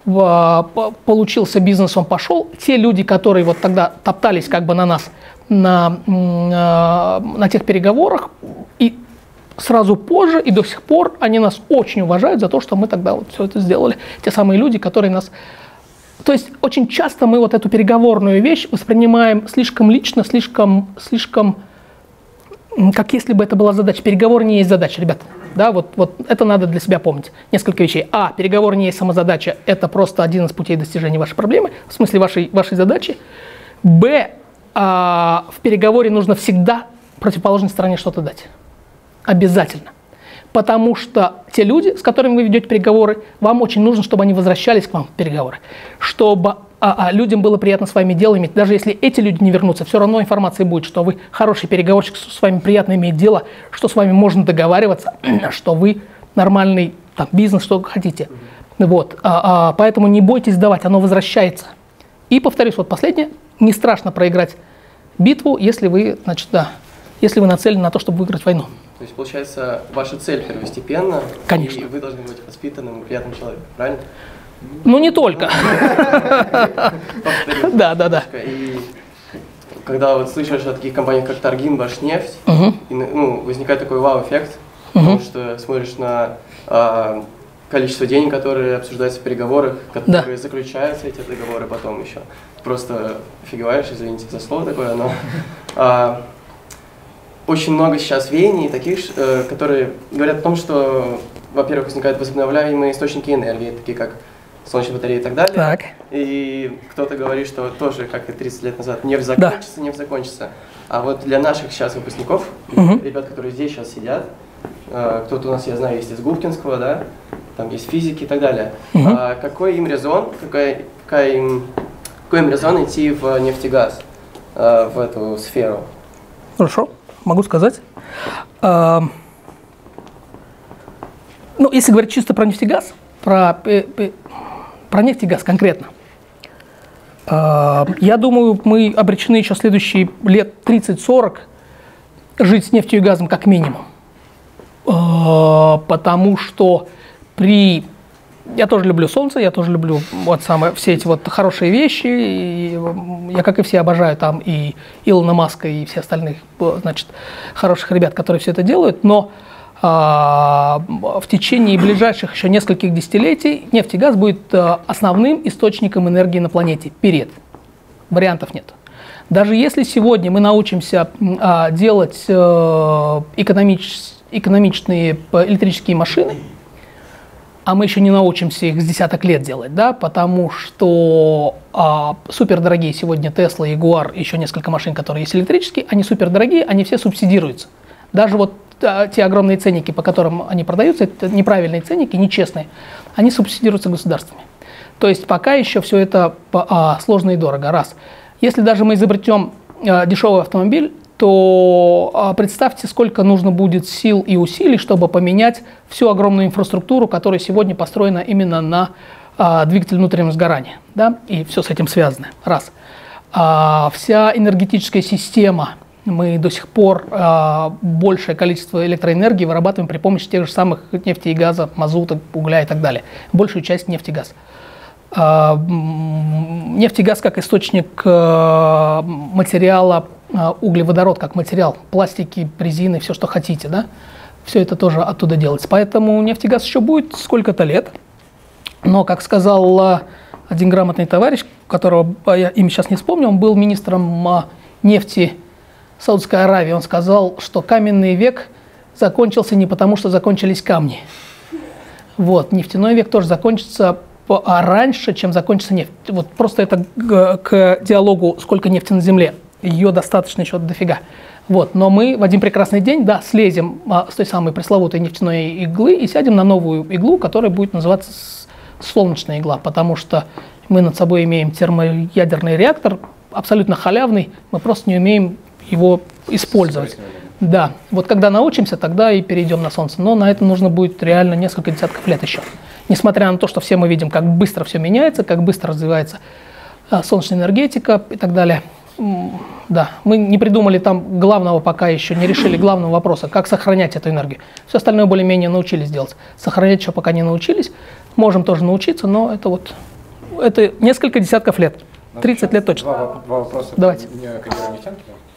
получился бизнес, он пошел. Те люди, которые вот тогда топтались как бы на нас, на, а, на тех переговорах, и сразу позже и до сих пор они нас очень уважают за то, что мы тогда вот все это сделали. Те самые люди, которые нас... То есть очень часто мы вот эту переговорную вещь воспринимаем слишком лично, слишком, слишком, как если бы это была задача. Переговоры не есть задача, ребята. Да, вот, вот это надо для себя помнить. Несколько вещей. А, переговор не есть самозадача, это просто один из путей достижения вашей проблемы, в смысле вашей, вашей задачи. Б, а, в переговоре нужно всегда противоположной стороне что-то дать. Обязательно. Потому что те люди, с которыми вы ведете переговоры, вам очень нужно, чтобы они возвращались к вам в переговоры. Чтобы а, а, людям было приятно с вами дело иметь. Даже если эти люди не вернутся, все равно информация будет, что вы хороший переговорщик, с вами приятно иметь дело, что с вами можно договариваться, что вы нормальный там, бизнес, что хотите. Вот. А, а, поэтому не бойтесь давать, оно возвращается. И повторюсь, вот последнее, не страшно проиграть битву, если вы, значит, да, если вы нацелены на то, чтобы выиграть войну. То есть, получается, ваша цель первостепенна, Конечно. и вы должны быть воспитанным и приятным человеком, правильно? Ну, не только. Да, да, да. И когда вот слышишь о таких компаниях, как Торгин, Башнефть, ну, возникает такой вау-эффект, потому что смотришь на а, количество денег, которые обсуждаются в переговорах, которые заключаются эти договоры потом еще. Просто офигеваешь, извините за слово такое, но а, очень много сейчас веяний таких, э, которые говорят о том, что, во-первых, возникают возобновляемые источники энергии, такие как солнечные батареи и так далее. Так. И кто-то говорит, что тоже, как и 30 лет назад, нефть закончится, нефть закончится. А вот для наших сейчас выпускников, Мгм. ребят, которые здесь сейчас сидят, э, кто-то у нас, я знаю, есть из Губкинского, да, там есть физики и так далее. Мгм. А какой им резон, какая, какая им, какой им резон идти в нефтегаз, э, в эту сферу? Хорошо, могу сказать. А, Ну, если говорить чисто про нефтегаз, про, пе- пе- про нефть и газ конкретно, а, я думаю, мы обречены еще следующие лет 30-40 жить с нефтью и газом как минимум. А, Потому что при... Я тоже люблю солнце, я тоже люблю вот самое, все эти вот хорошие вещи. И я, как и все, обожаю там и Илона Маска, и все остальных, э, значит, хороших ребят, которые все это делают. Но а, в течение ближайших еще нескольких десятилетий нефть и газ будет а, основным источником энергии на планете. Перед. Вариантов нет. Даже если сегодня мы научимся а, делать э, экономич- экономичные п- электрические машины, а мы еще не научимся их с десяток лет делать, да, потому что а, супердорогие сегодня Tesla, Jaguar, еще несколько машин, которые есть электрические, они супердорогие, они все субсидируются. Даже вот а, те огромные ценники, по которым они продаются, это неправильные ценники, нечестные, они субсидируются государствами. То есть пока еще все это а, сложно и дорого, раз. Если даже мы изобретем а, дешевый автомобиль, то а, представьте, сколько нужно будет сил и усилий, чтобы поменять всю огромную инфраструктуру, которая сегодня построена именно на а, двигатель внутреннего сгорания. Да? И все с этим связано. Раз. А, вся энергетическая система, мы до сих пор большее количество электроэнергии вырабатываем при помощи тех же самых нефти и газа, мазута, угля и так далее. Большую часть нефти и газ. Нефть и газ как источник э, материала, углеводород как материал, пластики, резины, все, что хотите, да, все это тоже оттуда делается. Поэтому нефть и газ еще будет сколько-то лет. Но, как сказал э, один грамотный товарищ, которого э, я имя сейчас не вспомню, он был министром нефти Саудовской Аравии, он сказал, что каменный век закончился не потому, что закончились камни. Вот, нефтяной век тоже закончится а раньше, чем закончится нефть. Вот просто это к диалогу «Сколько нефти на земле?» Ее достаточно еще дофига. Вот, но мы в один прекрасный день, да, слезем а, с той самой пресловутой нефтяной иглы и сядем на новую иглу, которая будет называться солнечная игла, потому что мы над собой имеем термоядерный реактор, абсолютно халявный, мы просто не умеем его использовать. Да, вот когда научимся, тогда и перейдем на Солнце. Но на это нужно будет реально несколько десятков лет еще. Несмотря на то, что все мы видим, как быстро все меняется, как быстро развивается а, солнечная энергетика и так далее. Да, мы не придумали там главного пока еще, не решили главного вопроса, как сохранять эту энергию. Все остальное более-менее научились делать. Сохранять еще пока не научились. Можем тоже научиться, но это вот, это несколько десятков лет. 30 лет точно. Два, два вопроса Давайте.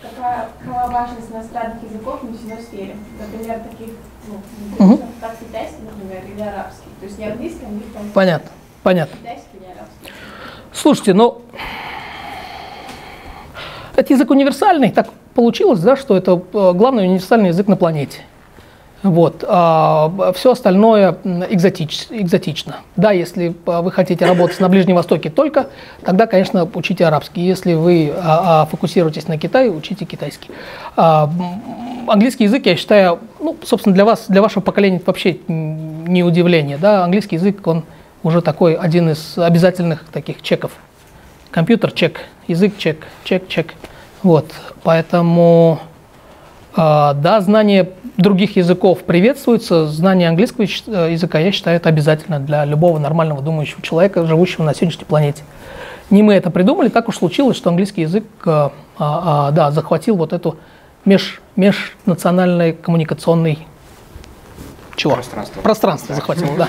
Какая, какова важность иностранных языков в нефтяной сфере? Например, таких, ну, Мгм. как китайский, например, или арабский. То есть не английский, а английский, Понятно, понятно. китайский или арабский. Слушайте, ну, этот язык универсальный, так получилось, да, что это э, главный универсальный язык на планете. Вот. А все остальное экзотич, экзотично. Да, если а, вы хотите работать на Ближнем Востоке только, тогда, конечно, учите арабский. Если вы а, а, фокусируетесь на Китае, учите китайский. А, английский язык, я считаю, ну, собственно, для вас, для вашего поколения это вообще не удивление. Да? Английский язык, он уже такой один из обязательных таких чеков. Компьютер чек, язык чек, чек, чек. Вот. Поэтому а, Да, знание других языков приветствуется, знание английского э, языка, я считаю, это обязательно для любого нормального думающего человека, живущего на сегодняшней планете. Не мы это придумали, так уж случилось, что английский язык э, а, да, захватил вот эту меж, межнациональный коммуникационный чего? Пространство. Пространство захватил, да.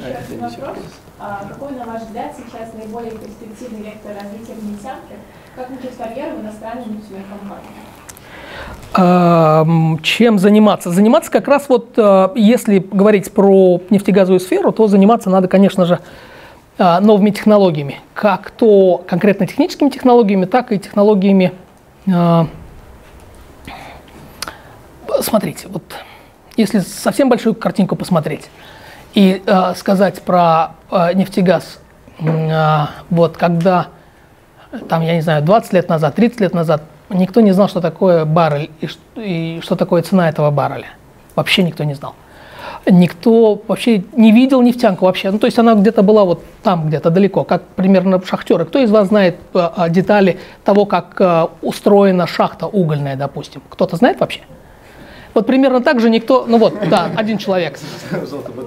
Еще один вопрос. А какой, на ваш взгляд, сейчас наиболее перспективный вектор развития в нефтянке? Как начать карьеру в иностранной нефтяной компании? Эм, Чем заниматься? Заниматься как раз вот, э, если говорить про нефтегазовую сферу, то заниматься надо, конечно же, новыми технологиями. Как то конкретно техническими технологиями, так и технологиями... Смотрите, вот если совсем большую картинку посмотреть и э, сказать про э, нефтегаз, а, вот когда там, я не знаю, 20 лет назад, 30 лет назад, никто не знал, что такое баррель и, и что такое цена этого барреля. Вообще никто не знал. Никто вообще не видел нефтянку вообще. Ну, то есть она где-то была вот там, где-то далеко, как примерно шахтеры. Кто из вас знает э, э, детали того, как э, устроена шахта угольная, допустим? Кто-то знает вообще? Вот примерно так же никто, ну вот, да, один человек.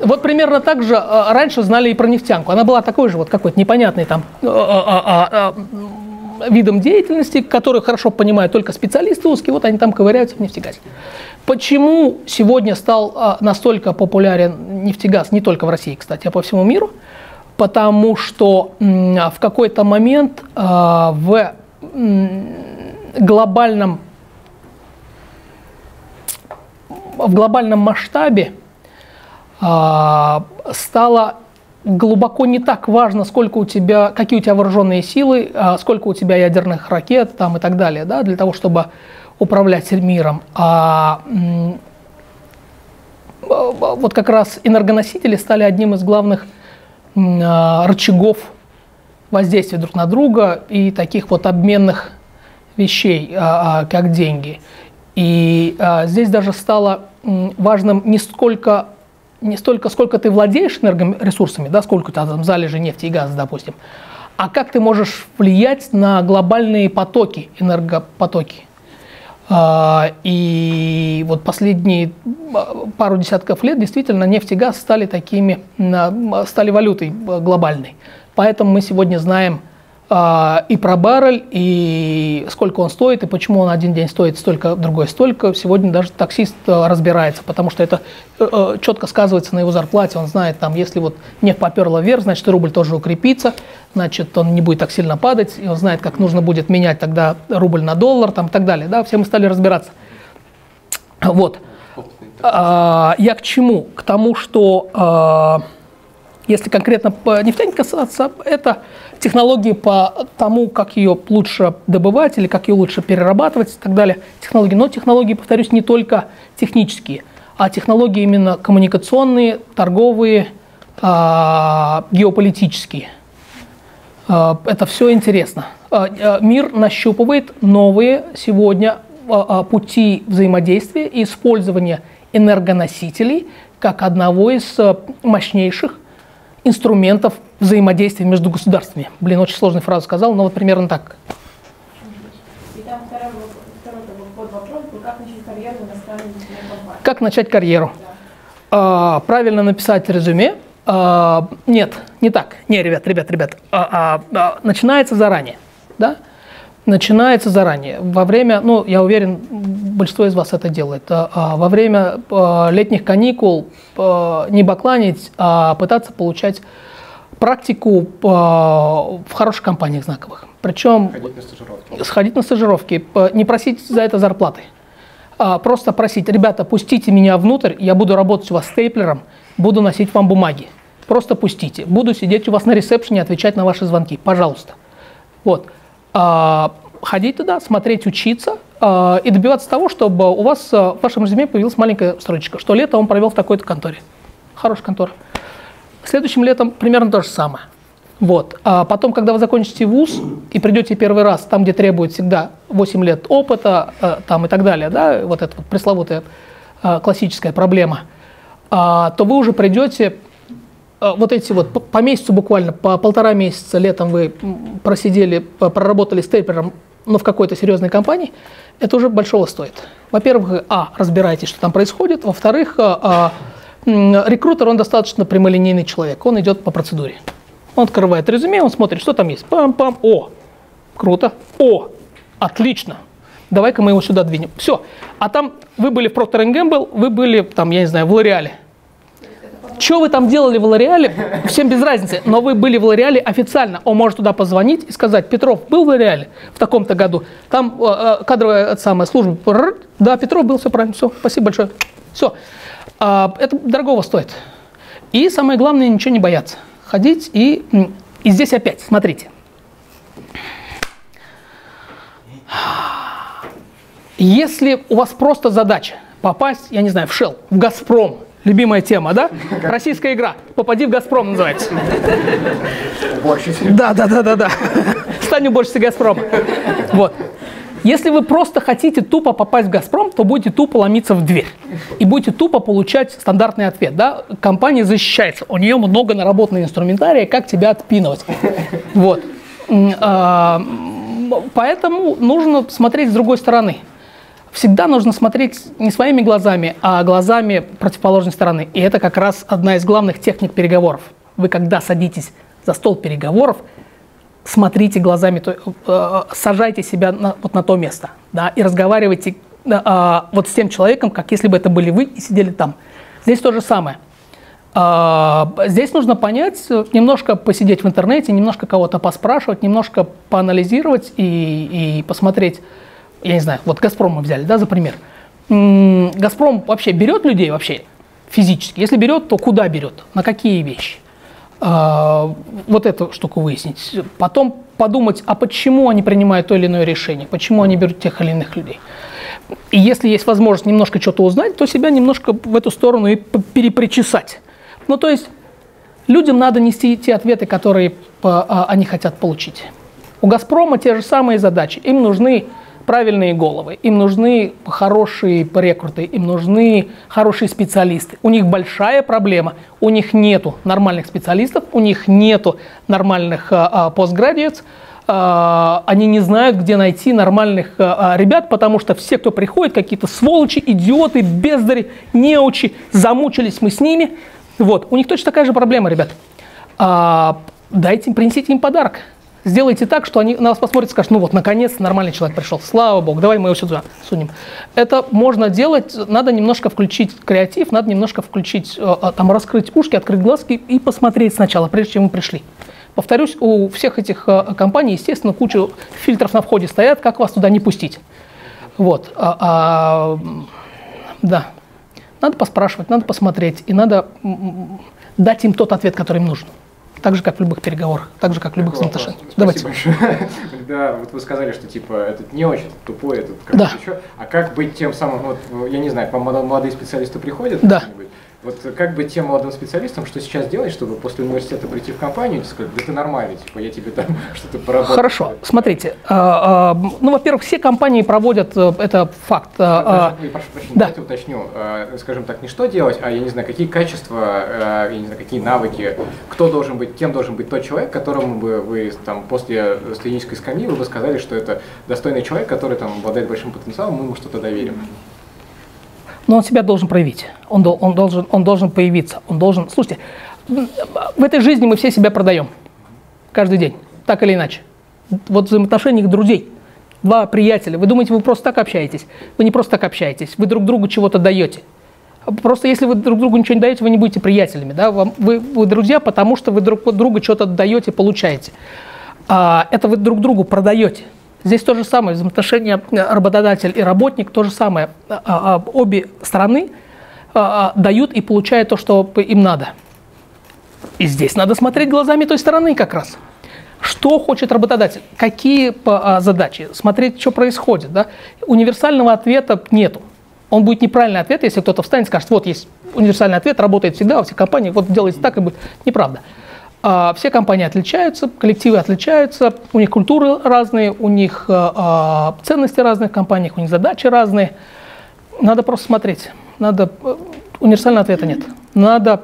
Вот примерно так же э, раньше знали и про нефтянку. Она была такой же вот какой-то непонятный там э, э, м, видом деятельности, который хорошо понимают только специалисты узкие, вот они там ковыряются в нефтегазе. Почему сегодня стал настолько популярен нефтегаз, не только в России, кстати, а по всему миру? Потому что в какой-то момент в глобальном в глобальном масштабе а, стало глубоко не так важно, сколько у тебя, какие у тебя вооруженные силы, а, сколько у тебя ядерных ракет там, и так далее, да, для того, чтобы управлять миром. А, вот как раз энергоносители стали одним из главных а, рычагов воздействия друг на друга и таких вот обменных вещей, как деньги. И а, здесь даже стало м, важным не сколько не столько, сколько ты владеешь энергоресурсами, да, сколько у тебя там залежи нефти и газа, допустим, а как ты можешь влиять на глобальные потоки, энергопотоки. А, И вот последние а, пару десятков лет действительно нефть и газ стали такими, на- стали валютой а, глобальной. Поэтому мы сегодня знаем а, и про баррель, и сколько он стоит, и почему он один день стоит столько, другой столько. Сегодня даже таксист а, разбирается, потому что это э, э, четко сказывается на его зарплате. Он знает, там, если вот нефть поперла вверх, значит рубль тоже укрепится, значит он не будет так сильно падать, и он знает, как нужно будет менять тогда рубль на доллар там, и так далее. Да? Все мы стали разбираться. Вот. А, я к чему? К тому, что а, если конкретно по нефтянике касаться, это технологии по тому, как ее лучше добывать или как ее лучше перерабатывать и так далее. Технологии. Но технологии, повторюсь, не только технические, а технологии именно коммуникационные, торговые, а, геополитические. А, Это все интересно. А, Мир нащупывает новые сегодня пути взаимодействия и использования энергоносителей как одного из мощнейших инструментов взаимодействия между государствами. Блин, очень сложную фразу сказал, но вот примерно так. И там второй, вопрос- второй как бы подвопрос был, как начать карьеру в? Как начать карьеру? А, правильно написать резюме. А, нет, не так. Не, ребят, ребят, ребят. А, а, а, начинается заранее. Да? Начинается заранее. Во время, ну, я уверен, большинство из вас это делает. А, а, во время а, летних каникул не бакланить, а пытаться получать практику в хороших компаниях знаковых. Причем Ходить на стажировки. сходить на стажировки, не просить за это зарплаты. Просто просить, ребята, пустите меня внутрь, я буду работать у вас стейплером, буду носить вам бумаги. Просто пустите. Буду сидеть у вас на ресепшене, отвечать на ваши звонки. Пожалуйста. Вот. А, ходить туда, смотреть, учиться. э, и добиваться того, чтобы у вас э, в вашем резюме появилась маленькая строчка, что лето он провел в такой-то конторе. Хорошая контора. Следующим летом примерно то же самое. Вот. А потом, когда вы закончите вуз и придете первый раз, там, где требует всегда 8 лет опыта там и так далее, да, вот эта вот пресловутая классическая проблема, а, то вы уже придете вот эти вот по, месяцу буквально, по полтора месяца летом вы просидели, проработали стейпером, но в какой-то серьезной компании, это уже большого стоит. Во-первых, вы, а, разбираетесь, что там происходит, во-вторых, а, а, м, рекрутер, он достаточно прямолинейный человек, он идет по процедуре. Он открывает резюме, он смотрит, что там есть. Пам-пам, о, круто, о, отлично. Давай-ка мы его сюда двинем. Все. А там вы были в Procter Gamble, вы были там, я не знаю, в Лореале. Что вы там делали в Лореале, всем без разницы, но вы были в Лореале официально. Он может туда позвонить и сказать, Петров был в Лореале в таком-то году. Там э, э, кадровая самая служба. Да, Петров был, все правильно, все, спасибо большое. Все. А, это дорогого стоит. И самое главное, ничего не бояться. Ходить и... И здесь опять, смотрите. Если у вас просто задача попасть, я не знаю, в Shell, в Газпром, любимая тема, да? Российская игра. Попади в Газпром называется. Да, да, да, да, да. Стань уборщицей Газпрома. Вот. Если вы просто хотите тупо попасть в Газпром, то будете тупо ломиться в дверь. И будете тупо получать стандартный ответ. Да? Компания защищается. У нее много наработанного инструментария, как тебя отпинывать. Вот. А, Поэтому нужно смотреть с другой стороны. Всегда нужно смотреть не своими глазами, а глазами противоположной стороны. И это как раз одна из главных техник переговоров. Вы когда садитесь за стол переговоров, смотрите глазами, то- э, сажайте себя на, вот на то место, да, и разговаривайте э, а, вот с тем человеком, как если бы это были вы и сидели там. Здесь то же самое. А, Здесь нужно понять, э, немножко посидеть в интернете, немножко кого-то поспрашивать, немножко поанализировать и, и посмотреть, я не знаю, вот «Газпром» мы взяли, да, за пример. «Газпром» вообще берет людей вообще физически? Если берет, то куда берет? На какие вещи? А, вот эту штуку выяснить. Потом подумать, а почему они принимают то или иное решение, почему они берут тех или иных людей. И если есть возможность немножко что-то узнать, то себя немножко в эту сторону и перепричесать. Ну, то есть людям надо нести те ответы, которые а, они хотят получить. У «Газпрома» те же самые задачи. Им нужны правильные головы, им нужны хорошие рекруты, им нужны хорошие специалисты. У них большая проблема. У них нету нормальных специалистов, у них нету нормальных а, а, postgraduates, а, они не знают, где найти нормальных ребят, потому что все, кто приходит, какие-то сволочи, идиоты, бездари, неучи, замучились мы с ними. Вот, у них точно такая же проблема, ребят. Дайте им, принесите им подарок. Сделайте так, что они на вас посмотрят и скажут, ну вот, наконец нормальный человек пришел, слава богу, давай мы его сюда сунем. Это можно делать, надо немножко включить креатив, надо немножко включить, э, э, там, раскрыть ушки, открыть глазки и посмотреть сначала, прежде чем вы пришли. Повторюсь, у всех этих э, компаний, естественно, куча фильтров на входе стоят, как вас туда не пустить. Вот. А, а, да. Надо поспрашивать, надо посмотреть, и надо дать им тот ответ, который им нужен. Так же, как в любых переговорах, так же, как в любых взаимоотношениях. Давайте. Большое. Когда вот вы сказали, что типа этот не очень тупой, этот как Да. еще, а как быть тем самым, вот, я не знаю, по молодые специалисты приходят, Да. какие-нибудь, вот как быть тем молодым специалистом, что сейчас делать, чтобы после университета прийти в компанию и сказать, да ты нормальный, типа я тебе там что-то поработал. Хорошо, смотрите. а, а, ну, во-первых, все компании проводят, э, это факт. а, Даже, ой, прошу прощения, да. давайте уточню, скажем так, не что делать, а я не знаю, какие качества, я не знаю, какие навыки, кто должен быть, кем должен быть тот человек, которому бы вы там после студенческой скамьи вы бы сказали, что это достойный человек, который там обладает большим потенциалом, мы ему что-то доверим. Но он себя должен проявить. Он, он, должен, он должен появиться. Он должен... Слушайте, в этой жизни мы все себя продаем. Каждый день. Так или иначе. Вот в взаимоотношениях друзей. Два приятеля. Вы думаете, вы просто так общаетесь? Вы не просто так общаетесь. Вы друг другу чего-то даете. Просто если вы друг другу ничего не даете, вы не будете приятелями. Да? Вам- вы, вы друзья, потому что вы друг другу что-то даете, получаете. А, это вы друг другу продаете. Здесь то же самое, взаимоотношения э, работодатель и работник, то же самое. А, а, обе стороны а, а, дают и получают то, что им надо. И здесь надо смотреть глазами той стороны как раз. Что хочет работодатель? Какие задачи? Смотреть, что происходит. Да? Универсального ответа нету. Он будет неправильный ответ, если кто-то встанет и скажет, вот есть универсальный ответ, работает всегда во всех компаниях, вот делайте так и будет. Неправда. А, все компании отличаются, коллективы отличаются, у них культуры разные, у них а, ценности разные в компаниях, у них задачи разные. Надо просто смотреть. Надо э, универсального ответа нет. Надо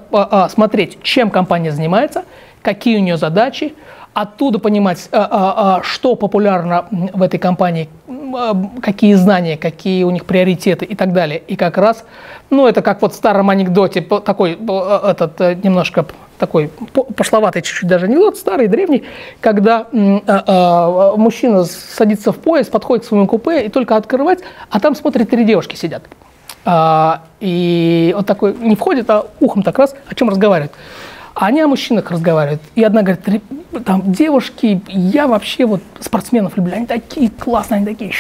смотреть, чем компания занимается, какие у нее задачи, оттуда понимать, а, а, а, что популярно в этой компании, какие знания, какие у них приоритеты и так далее. И как раз, ну, это как вот в старом анекдоте, такой, этот, э, немножко такой пошловатый чуть-чуть даже анекдот, старый, древний, когда мужчина садится в поезд, подходит к своему купе и только открывать, а там смотрит три девушки сидят. и он такой не входит, а ухом так раз, о чем разговаривает. А они о мужчинах разговаривают. И одна говорит, там, девушки, я вообще вот спортсменов люблю, они такие классные, они такие.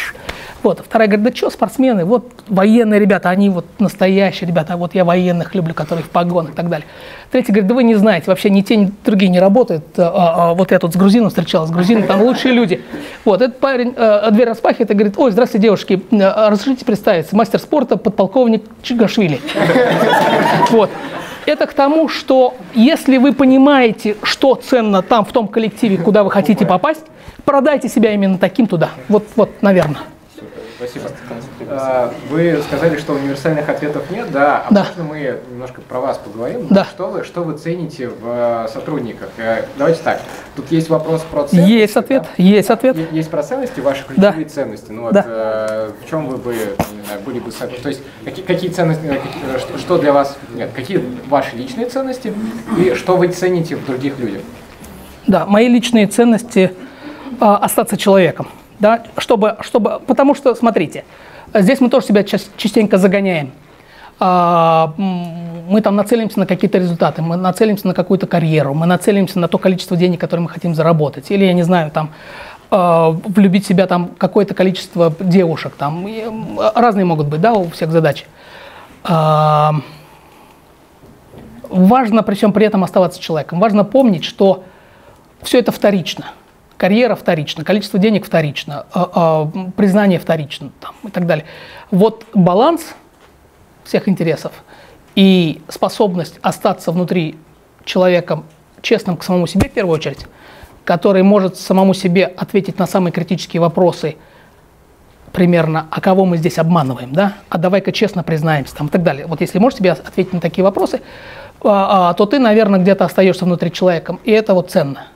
Вот. Вторая говорит, да что спортсмены, вот военные ребята, они вот настоящие ребята, а вот я военных люблю, которые в погонах и так далее. Третий говорит, да вы не знаете, вообще ни те, ни другие не работают. А, а, а вот я тут с грузином встречалась, грузины там лучшие люди. Вот, этот парень а, дверь распахивает и говорит, ой, здравствуйте, девушки, а, разрешите представиться, мастер спорта, подполковник Чигашвили. Вот. Это к тому, что если вы понимаете, что ценно там, в том коллективе, куда вы хотите попасть, продайте себя именно таким туда. Вот, вот наверное. Спасибо. А, вы сказали, что универсальных ответов нет, да? А да. можно мы немножко про вас поговорим? Да. Что вы, что вы цените в э, сотрудниках? Э, давайте так. Тут есть вопрос про ценности. Есть ответ. Да? Есть ответ. Есть про ценности, ваши ключевые да. ценности. Ну вот да. э, в чем вы бы знаю, были бы То есть какие, какие ценности, какие, что для вас? Нет, какие ваши личные ценности и что вы цените в других людях? Да, мои личные ценности э, остаться человеком да, чтобы, чтобы, потому что, смотрите, здесь мы тоже себя частенько загоняем. А, мы там нацелимся на какие-то результаты, мы нацелимся на какую-то карьеру, мы нацелимся на то количество денег, которое мы хотим заработать. Или, я не знаю, там, а, влюбить в себя там какое-то количество девушек, там, разные могут быть, да, у всех задачи. А, важно при всем при этом оставаться человеком. Важно помнить, что все это вторично – карьера вторична, количество денег вторично, э, э, признание вторично там, и так далее. Вот баланс всех интересов и способность остаться внутри человеком честным к самому себе в первую очередь, который может самому себе ответить на самые критические вопросы, примерно, а кого мы здесь обманываем, да, а давай-ка честно признаемся, там, и так далее. Вот если можешь себе ответить на такие вопросы, а, а, то ты, наверное, где-то остаешься внутри человеком, и это вот ценно.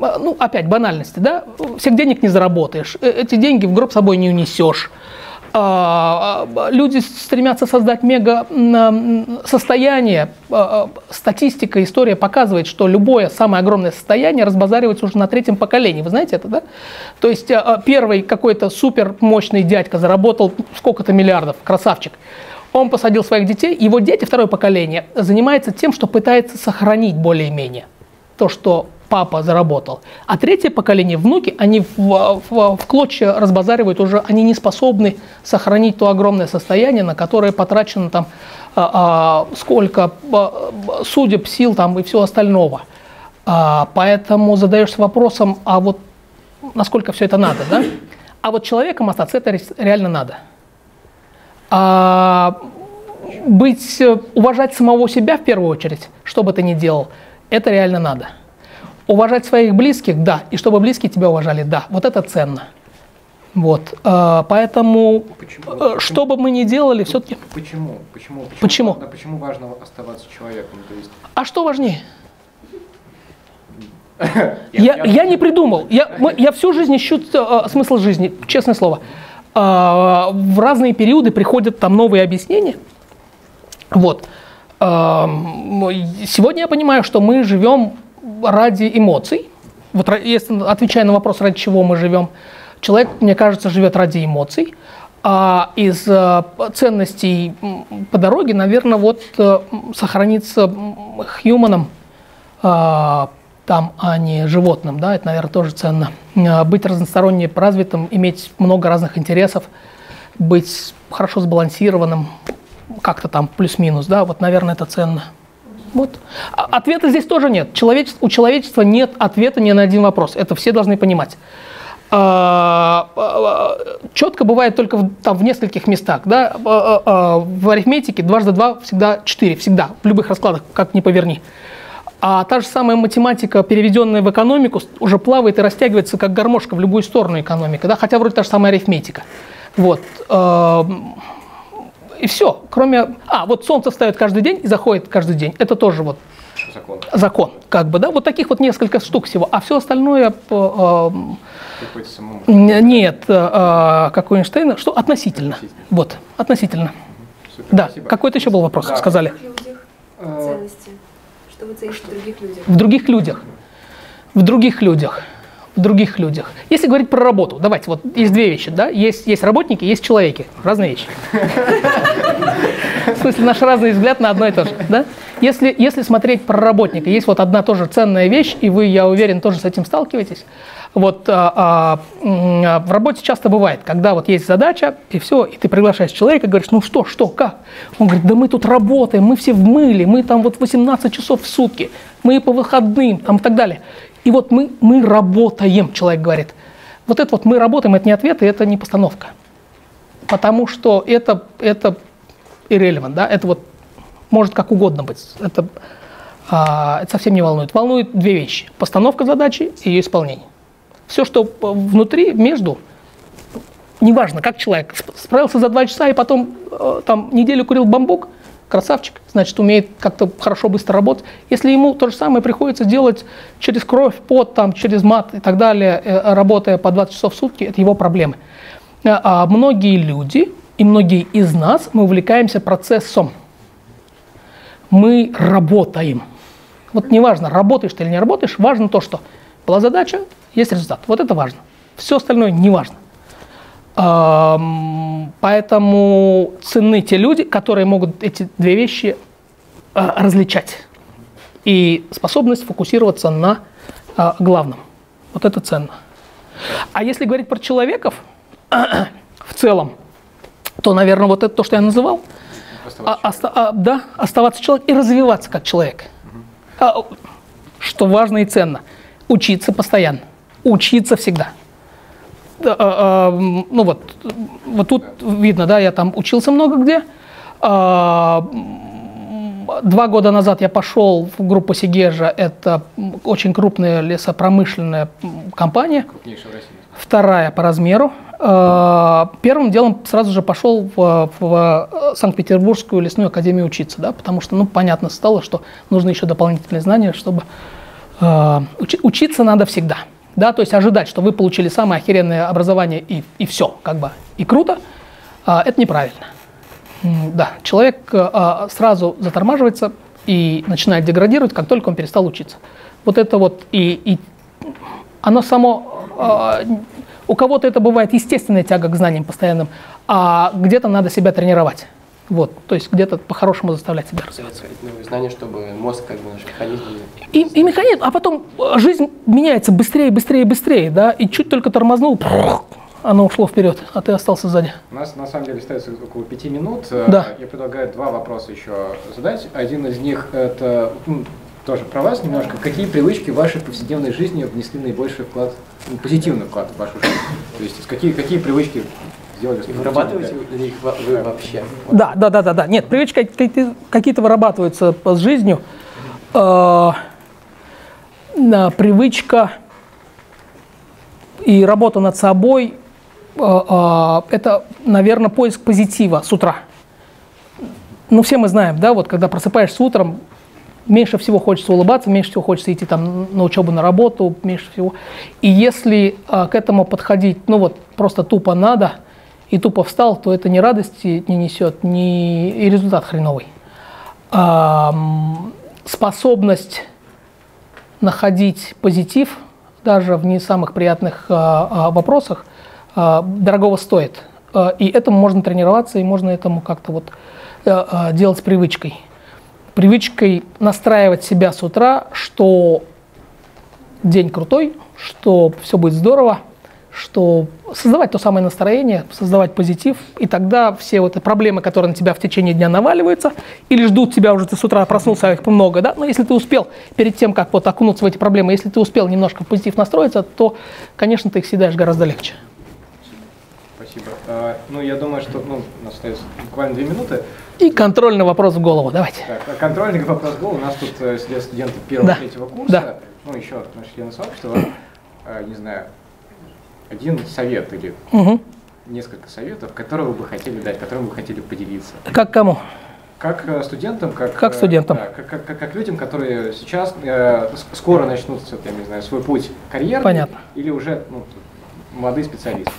А, ну, опять банальности, да, всех денег не заработаешь, э, эти деньги в гроб с собой не унесешь. А, а, люди стремятся создать мега состояние. Статистика, история показывает, что любое самое огромное состояние разбазаривается уже на третьем поколении. Вы знаете это, да? То есть первый какой-то супер мощный дядька заработал сколько-то миллиардов, красавчик. Он посадил своих детей, его дети, второе поколение, занимается тем, что пытается сохранить более-менее то, что папа заработал. А третье поколение, внуки, они в, в, в клочья разбазаривают уже, они не способны сохранить то огромное состояние, на которое потрачено там а, а, сколько а, судеб, сил там и всего остального. А, поэтому задаешься вопросом, а вот насколько все это надо, да? А вот человеком остаться это реально надо. А, быть, уважать самого себя в первую очередь, что бы ты ни делал, это реально надо. Уважать своих близких, да, и чтобы близкие тебя уважали, да, вот это ценно. Вот, э, поэтому, почему? Э, что бы мы ни делали, все-таки... Почему? Почему? Почему? Почему? Важно, почему важно оставаться человеком? То есть... А что важнее? Я, я не придумал. Я, мы, я всю жизнь ищу э, смысл жизни, честное слово. Э, в разные периоды приходят там новые объяснения. Вот. Э, сегодня я понимаю, что мы живем ради эмоций. Вот если отвечая на вопрос, ради чего мы живем, человек, мне кажется, живет ради эмоций. А из э, ценностей по дороге, наверное, вот э, сохраниться хьюманом, э, там, а не животным, да, это, наверное, тоже ценно. Быть разносторонне развитым, иметь много разных интересов, быть хорошо сбалансированным, как-то там плюс-минус, да, вот, наверное, это ценно. Вот. А ответа здесь тоже нет. Человече- у человечества нет ответа ни на один вопрос. Это все должны понимать. А, а, четко бывает только в, там, в нескольких местах. Да? В арифметике дважды два всегда 4, всегда, в любых раскладах, как ни поверни. А та же самая математика, переведенная в экономику, уже плавает и растягивается как гармошка в любую сторону экономика, да? хотя вроде та же самая арифметика. Вот. И все. Кроме... А, вот солнце встает каждый день и заходит каждый день. Это тоже вот Закон. закон, как бы, да, вот таких вот несколько штук всего, а все остальное, э, эм, нет, э, э, как у Эйнштейна, что относительно, вот, относительно. Супер, Да, какой-то еще был вопрос, Да. сказали. В людях ценности. Что вы цените в других людях? В других людях, в других людях, других людях. Если говорить про работу, давайте, вот есть две вещи, да, есть, есть работники, есть человеки, разные вещи. В смысле, наш разный взгляд на одно и то же, да? Если, если смотреть про работника, есть вот одна тоже ценная вещь, и вы, я уверен, тоже с этим сталкиваетесь. Вот а, а, а, в работе часто бывает, когда вот есть задача, и все, и ты приглашаешь человека, говоришь, ну что, что, как? Он говорит, да мы тут работаем, мы все в мыле, мы там вот 18 часов в сутки, мы по выходным, там и так далее. И вот мы, мы работаем, человек говорит. Вот это вот мы работаем, это не ответ, и это не постановка. Потому что это, это irrelevant, да, это вот может как угодно быть. Это, а, это совсем не волнует. Волнует две вещи. Постановка задачи и ее исполнение. Все, что внутри, между, неважно, как человек сп- справился за два часа и потом э, там неделю курил бамбук, красавчик, значит, умеет как-то хорошо, быстро работать. Если ему то же самое приходится делать через кровь, пот, там, через мат и так далее, э, работая по 20 часов в сутки, это его проблемы. Э, А многие люди и многие из нас, мы увлекаемся процессом. Мы работаем. Вот неважно, работаешь ты или не работаешь, важно то, что была задача, есть результат. Вот это важно. Все остальное не важно. Поэтому ценны те люди, которые могут эти две вещи а, различать. И способность фокусироваться на а, главном. Вот это ценно. А если говорить про человеков в целом, то, наверное, вот это то, что я называл, а, оста- а, да, оставаться человеком и развиваться как человек. А, что важно и ценно. Учиться постоянно. Учиться всегда. А, а, м, ну вот, вот тут видно, да, я там учился много где. А, Два года назад я пошел в группу Сигежа, это очень крупная лесопромышленная компания, Крупнейший в России. вторая по размеру. Э, Первым делом сразу же пошел в, в Санкт-Петербургскую лесную академию учиться, да, потому что, ну, понятно стало, что нужны еще дополнительные знания, чтобы э, учи- учиться надо всегда, да, то есть ожидать, что вы получили самое охеренное образование и, и все, как бы, и круто, э, это неправильно. Да, человек э, а, сразу затормаживается и начинает деградировать, как только он перестал учиться. Вот это вот и, и оно само, э, у кого-то это бывает естественная тяга к знаниям постоянным, а где-то надо себя тренировать. Вот, то есть где-то по-хорошему заставлять себя развиваться. Развивать новые знания, чтобы мозг, как бы наш механизм, И, и механизм, а потом э, жизнь меняется быстрее, быстрее, быстрее, да, и чуть только тормознул, пфф, оно ушло вперед, а ты остался сзади. У нас на самом деле остается около пяти минут. Э, Да. Я предлагаю два вопроса еще задать. Один из них это м, тоже про вас немножко. Какие привычки в вашей повседневной жизни внесли наибольший вклад, м, позитивный вклад в вашу жизнь? То есть какие, какие привычки сделали и вырабатываете ли их вы вообще? Да, да, да, да, да. Нет, привычки какие-то, вырабатываются с жизнью. Э, привычка и работа над собой э, э, это, наверное, поиск позитива с утра. Ну, все мы знаем, да, вот когда просыпаешься утром, меньше всего хочется улыбаться, меньше всего хочется идти там на учебу, на работу, меньше всего. И если а, к этому подходить, ну вот просто тупо надо, и тупо встал, то это ни радости не несет, ни и результат хреновый. Ам, способность находить позитив даже в не самых приятных а, а, вопросах а, дорогого стоит. А, и этому можно тренироваться, и можно этому как-то вот а, а, делать привычкой. Привычкой настраивать себя с утра, что день крутой, что все будет здорово, что создавать то самое настроение, создавать позитив, и тогда все вот эти проблемы, которые на тебя в течение дня наваливаются, или ждут тебя уже, ты с утра проснулся, а их много, да, но если ты успел перед тем, как вот окунуться в эти проблемы, если ты успел немножко в позитив настроиться, то, конечно, ты их съедаешь гораздо легче. Спасибо. А, ну, я думаю, что ну, у нас остается буквально две минуты. И контрольный вопрос в голову, давайте. Так, а контрольный вопрос был. У нас тут э, сидят студенты первого Да. третьего курса, Да. ну, еще наши члены сообщества. Э, не знаю, один совет или Мгм. несколько советов, которые вы бы хотели дать, которыми вы хотели поделиться. Как кому? Как э, студентам, как, Как э, студентам. да, как, как- как- как людям, которые сейчас э, скоро начнут, я не знаю, свой путь карьерный, Понятно. или уже ну, молодые специалисты.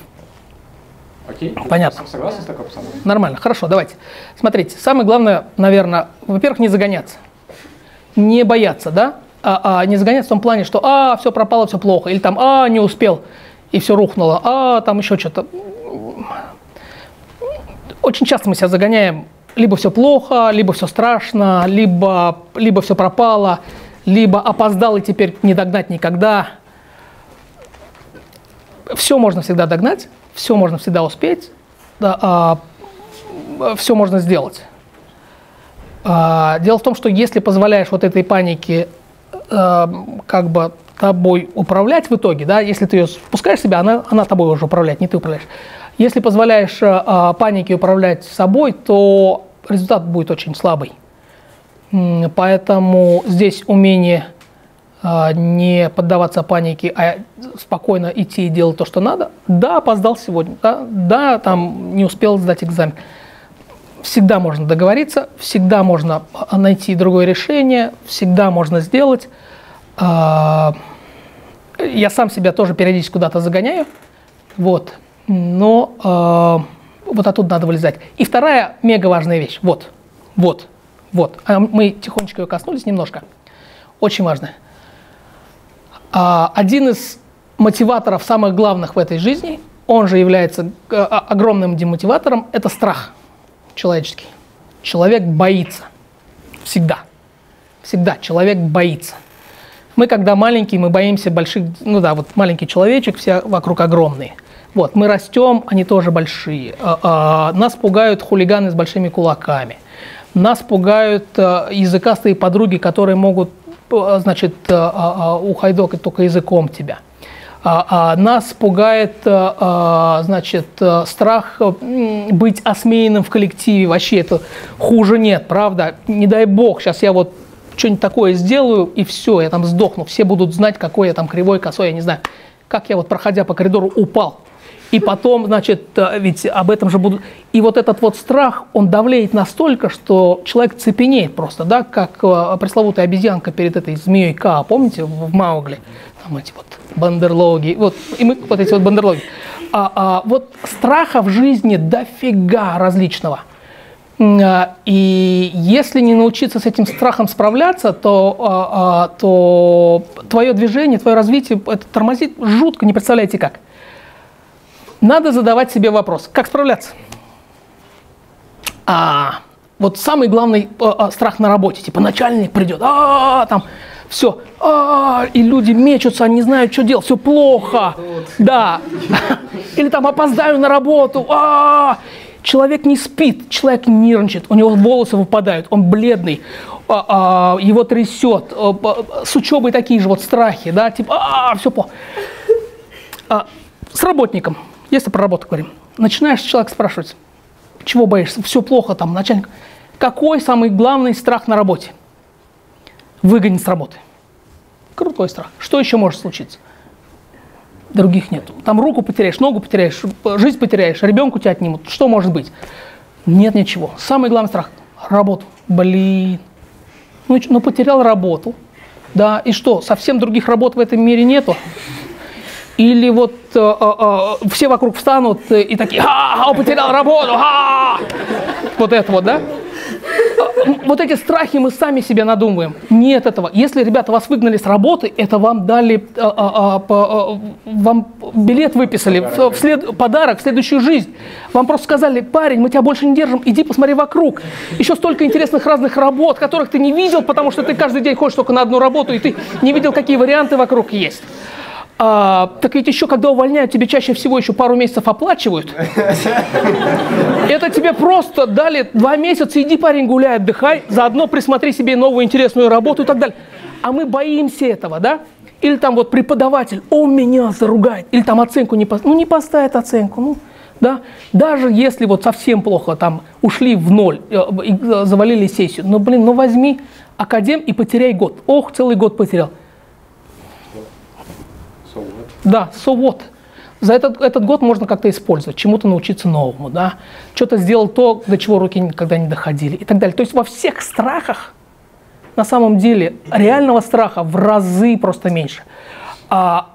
Окей? Понятно. Согласны с такой постановкой? Нормально, хорошо, давайте. Смотрите, самое главное, наверное, во-первых, не загоняться. Не бояться, да? А, а не загоняться в том плане, что а, все пропало, все плохо, или там а, не успел, и все рухнуло, а, там еще что-то. Очень часто мы себя загоняем, либо все плохо, либо все страшно, либо, либо все пропало, либо опоздал и теперь не догнать никогда. Все можно всегда догнать, все можно всегда успеть, да, все можно сделать. А, дело в том, что если позволяешь вот этой панике э, как бы тобой управлять в итоге, да, если ты ее впускаешь в себя, она, она тобой уже управляет, не ты управляешь. Если позволяешь э, э, панике управлять собой, то результат будет очень слабый. Поэтому здесь умение а, не поддаваться панике, а спокойно идти и делать то, что надо. Да, опоздал сегодня, да, да, там не успел сдать экзамен. Всегда можно договориться, всегда можно найти другое решение, всегда можно сделать. А, Я сам себя тоже периодически куда-то загоняю, вот, но а, вот оттуда надо вылезать. И вторая мега важная вещь, вот, вот, вот, А мы тихонечко ее коснулись немножко, очень важная. А, Один из мотиваторов самых главных в этой жизни, он же является э, огромным демотиватором, это страх человеческий. Человек боится. Всегда. Всегда человек боится. Мы, когда маленькие, мы боимся больших, ну да, вот маленький человечек, все вокруг огромные. Вот, мы растем, они тоже большие. А, а, Нас пугают хулиганы с большими кулаками. Нас пугают э, языкастые подруги, которые могут, э, значит, э, а, ухайдокать только языком тебя. Нас пугает, значит, страх быть осмеянным в коллективе. Вообще это хуже нет, правда? Не дай бог, сейчас я вот что-нибудь такое сделаю, и все, я там сдохну. Все будут знать, какой я там кривой, косой, я не знаю. Как я вот, проходя по коридору, упал. И потом, значит, э, ведь об этом же будут... И вот этот вот страх, он давлеет настолько, что человек цепенеет просто, да, как э, пресловутая обезьянка перед этой змеей Ка, помните, в Маугли? Там эти вот бандерлоги, вот, и мы вот эти вот бандерлоги. А, а, вот страха в жизни дофига различного. А, И если не научиться с этим страхом справляться, то, а, а, то твое движение, твое развитие это тормозит жутко, не представляете как. Надо задавать себе вопрос, как справляться? А, вот самый главный а, а, страх на работе, типа начальник придет, а, там все, а, и люди мечутся, они не знают, что делать, все плохо, да, или там опоздаю на работу, а, человек не спит, человек нервничает, у него волосы выпадают, он бледный, а, а, его трясет, а, а, с учебой такие же вот страхи, да, типа, а, все плохо. А, с работником, если про работу говорим, начинаешь человек спрашивать, чего боишься, все плохо там, начальник. Какой самый главный страх на работе? Выгонить с работы. Крутой страх. Что еще может случиться? Других нет. Там руку потеряешь, ногу потеряешь, жизнь потеряешь, ребенку тебя отнимут. Что может быть? Нет ничего. Самый главный страх – работу. Блин. Ну, ну потерял работу. Да, и что, совсем других работ в этом мире нету? Или вот э, э, э, все вокруг встанут э, и такие, а, потерял работу, а!» вот это вот, да? Вот эти страхи мы сами себе надумываем. Нет этого. Если ребята вас выгнали с работы, это вам дали, а, а, а, по- а, вам билет выписали, в, в след- подарок в следующую жизнь. Вам просто сказали, парень, мы тебя больше не держим, иди посмотри вокруг. Еще столько интересных разных работ, которых ты не видел, потому что ты каждый день ходишь только на одну работу, и ты не видел, какие варианты вокруг есть. А, так ведь еще, когда увольняют, тебе чаще всего еще пару месяцев оплачивают. Это тебе просто дали два месяца, иди, парень, гуляй, отдыхай, заодно присмотри себе новую интересную работу и так далее. А мы боимся этого, да? Или там вот преподаватель, он меня заругает, или там оценку не поставит. Ну, не поставит оценку, ну, да? Даже если вот совсем плохо, там, ушли в ноль, э, э, завалили сессию, ну, блин, ну, возьми академ и потеряй год. Ох, целый год потерял. Да, so what? За этот, этот год можно как-то использовать, чему-то научиться новому, да, что-то сделал то, до чего руки никогда не доходили и так далее. То есть во всех страхах, на самом деле, реального страха в разы просто меньше. А,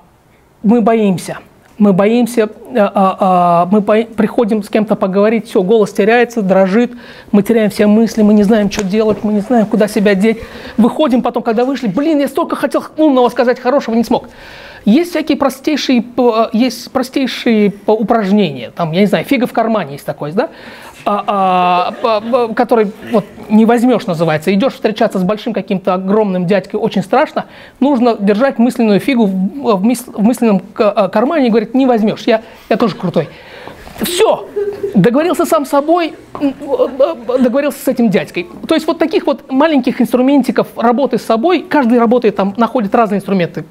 мы боимся, мы боимся, а, а, мы бо... приходим с кем-то поговорить, все, голос теряется, дрожит, мы теряем все мысли, мы не знаем, что делать, мы не знаем, куда себя деть. Выходим потом, когда вышли, блин, я столько хотел умного сказать, хорошего, не смог. Есть всякие простейшие, есть простейшие упражнения. Там, я не знаю, фига в кармане есть такой, да? А, а, который вот не возьмешь, называется. Идешь встречаться с большим каким-то огромным дядькой, очень страшно. Нужно держать мысленную фигу в, мысленном а, кармане и говорить, не возьмешь, я, я тоже крутой. Все, договорился сам собой, договорился с этим дядькой. То есть вот таких вот маленьких инструментиков работы с собой, каждый работает там, находит разные инструменты,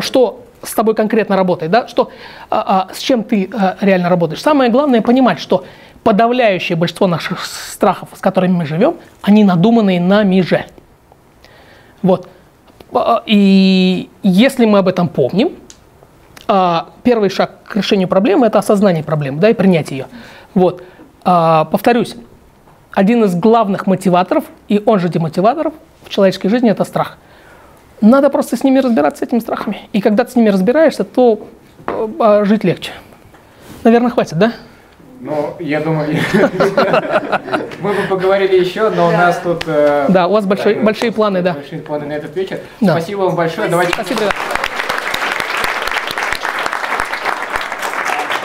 что с тобой конкретно работает, да, что, а, а, с чем ты а, реально работаешь. Самое главное понимать, что подавляющее большинство наших страхов, с которыми мы живем, они надуманные нами же. Вот. И если мы об этом помним, первый шаг к решению проблемы – это осознание проблемы, да, и принятие ее. Вот. Повторюсь, один из главных мотиваторов, и он же демотиваторов в человеческой жизни – это страх – надо просто с ними разбираться, с этими страхами. И когда ты с ними разбираешься, то э, жить легче. Наверное, хватит, да? Ну, я думаю, мы бы поговорили еще, но у нас тут... Э, да, у вас большие планы, да. Большие планы на этот вечер. Спасибо вам большое. Давайте. Спасибо.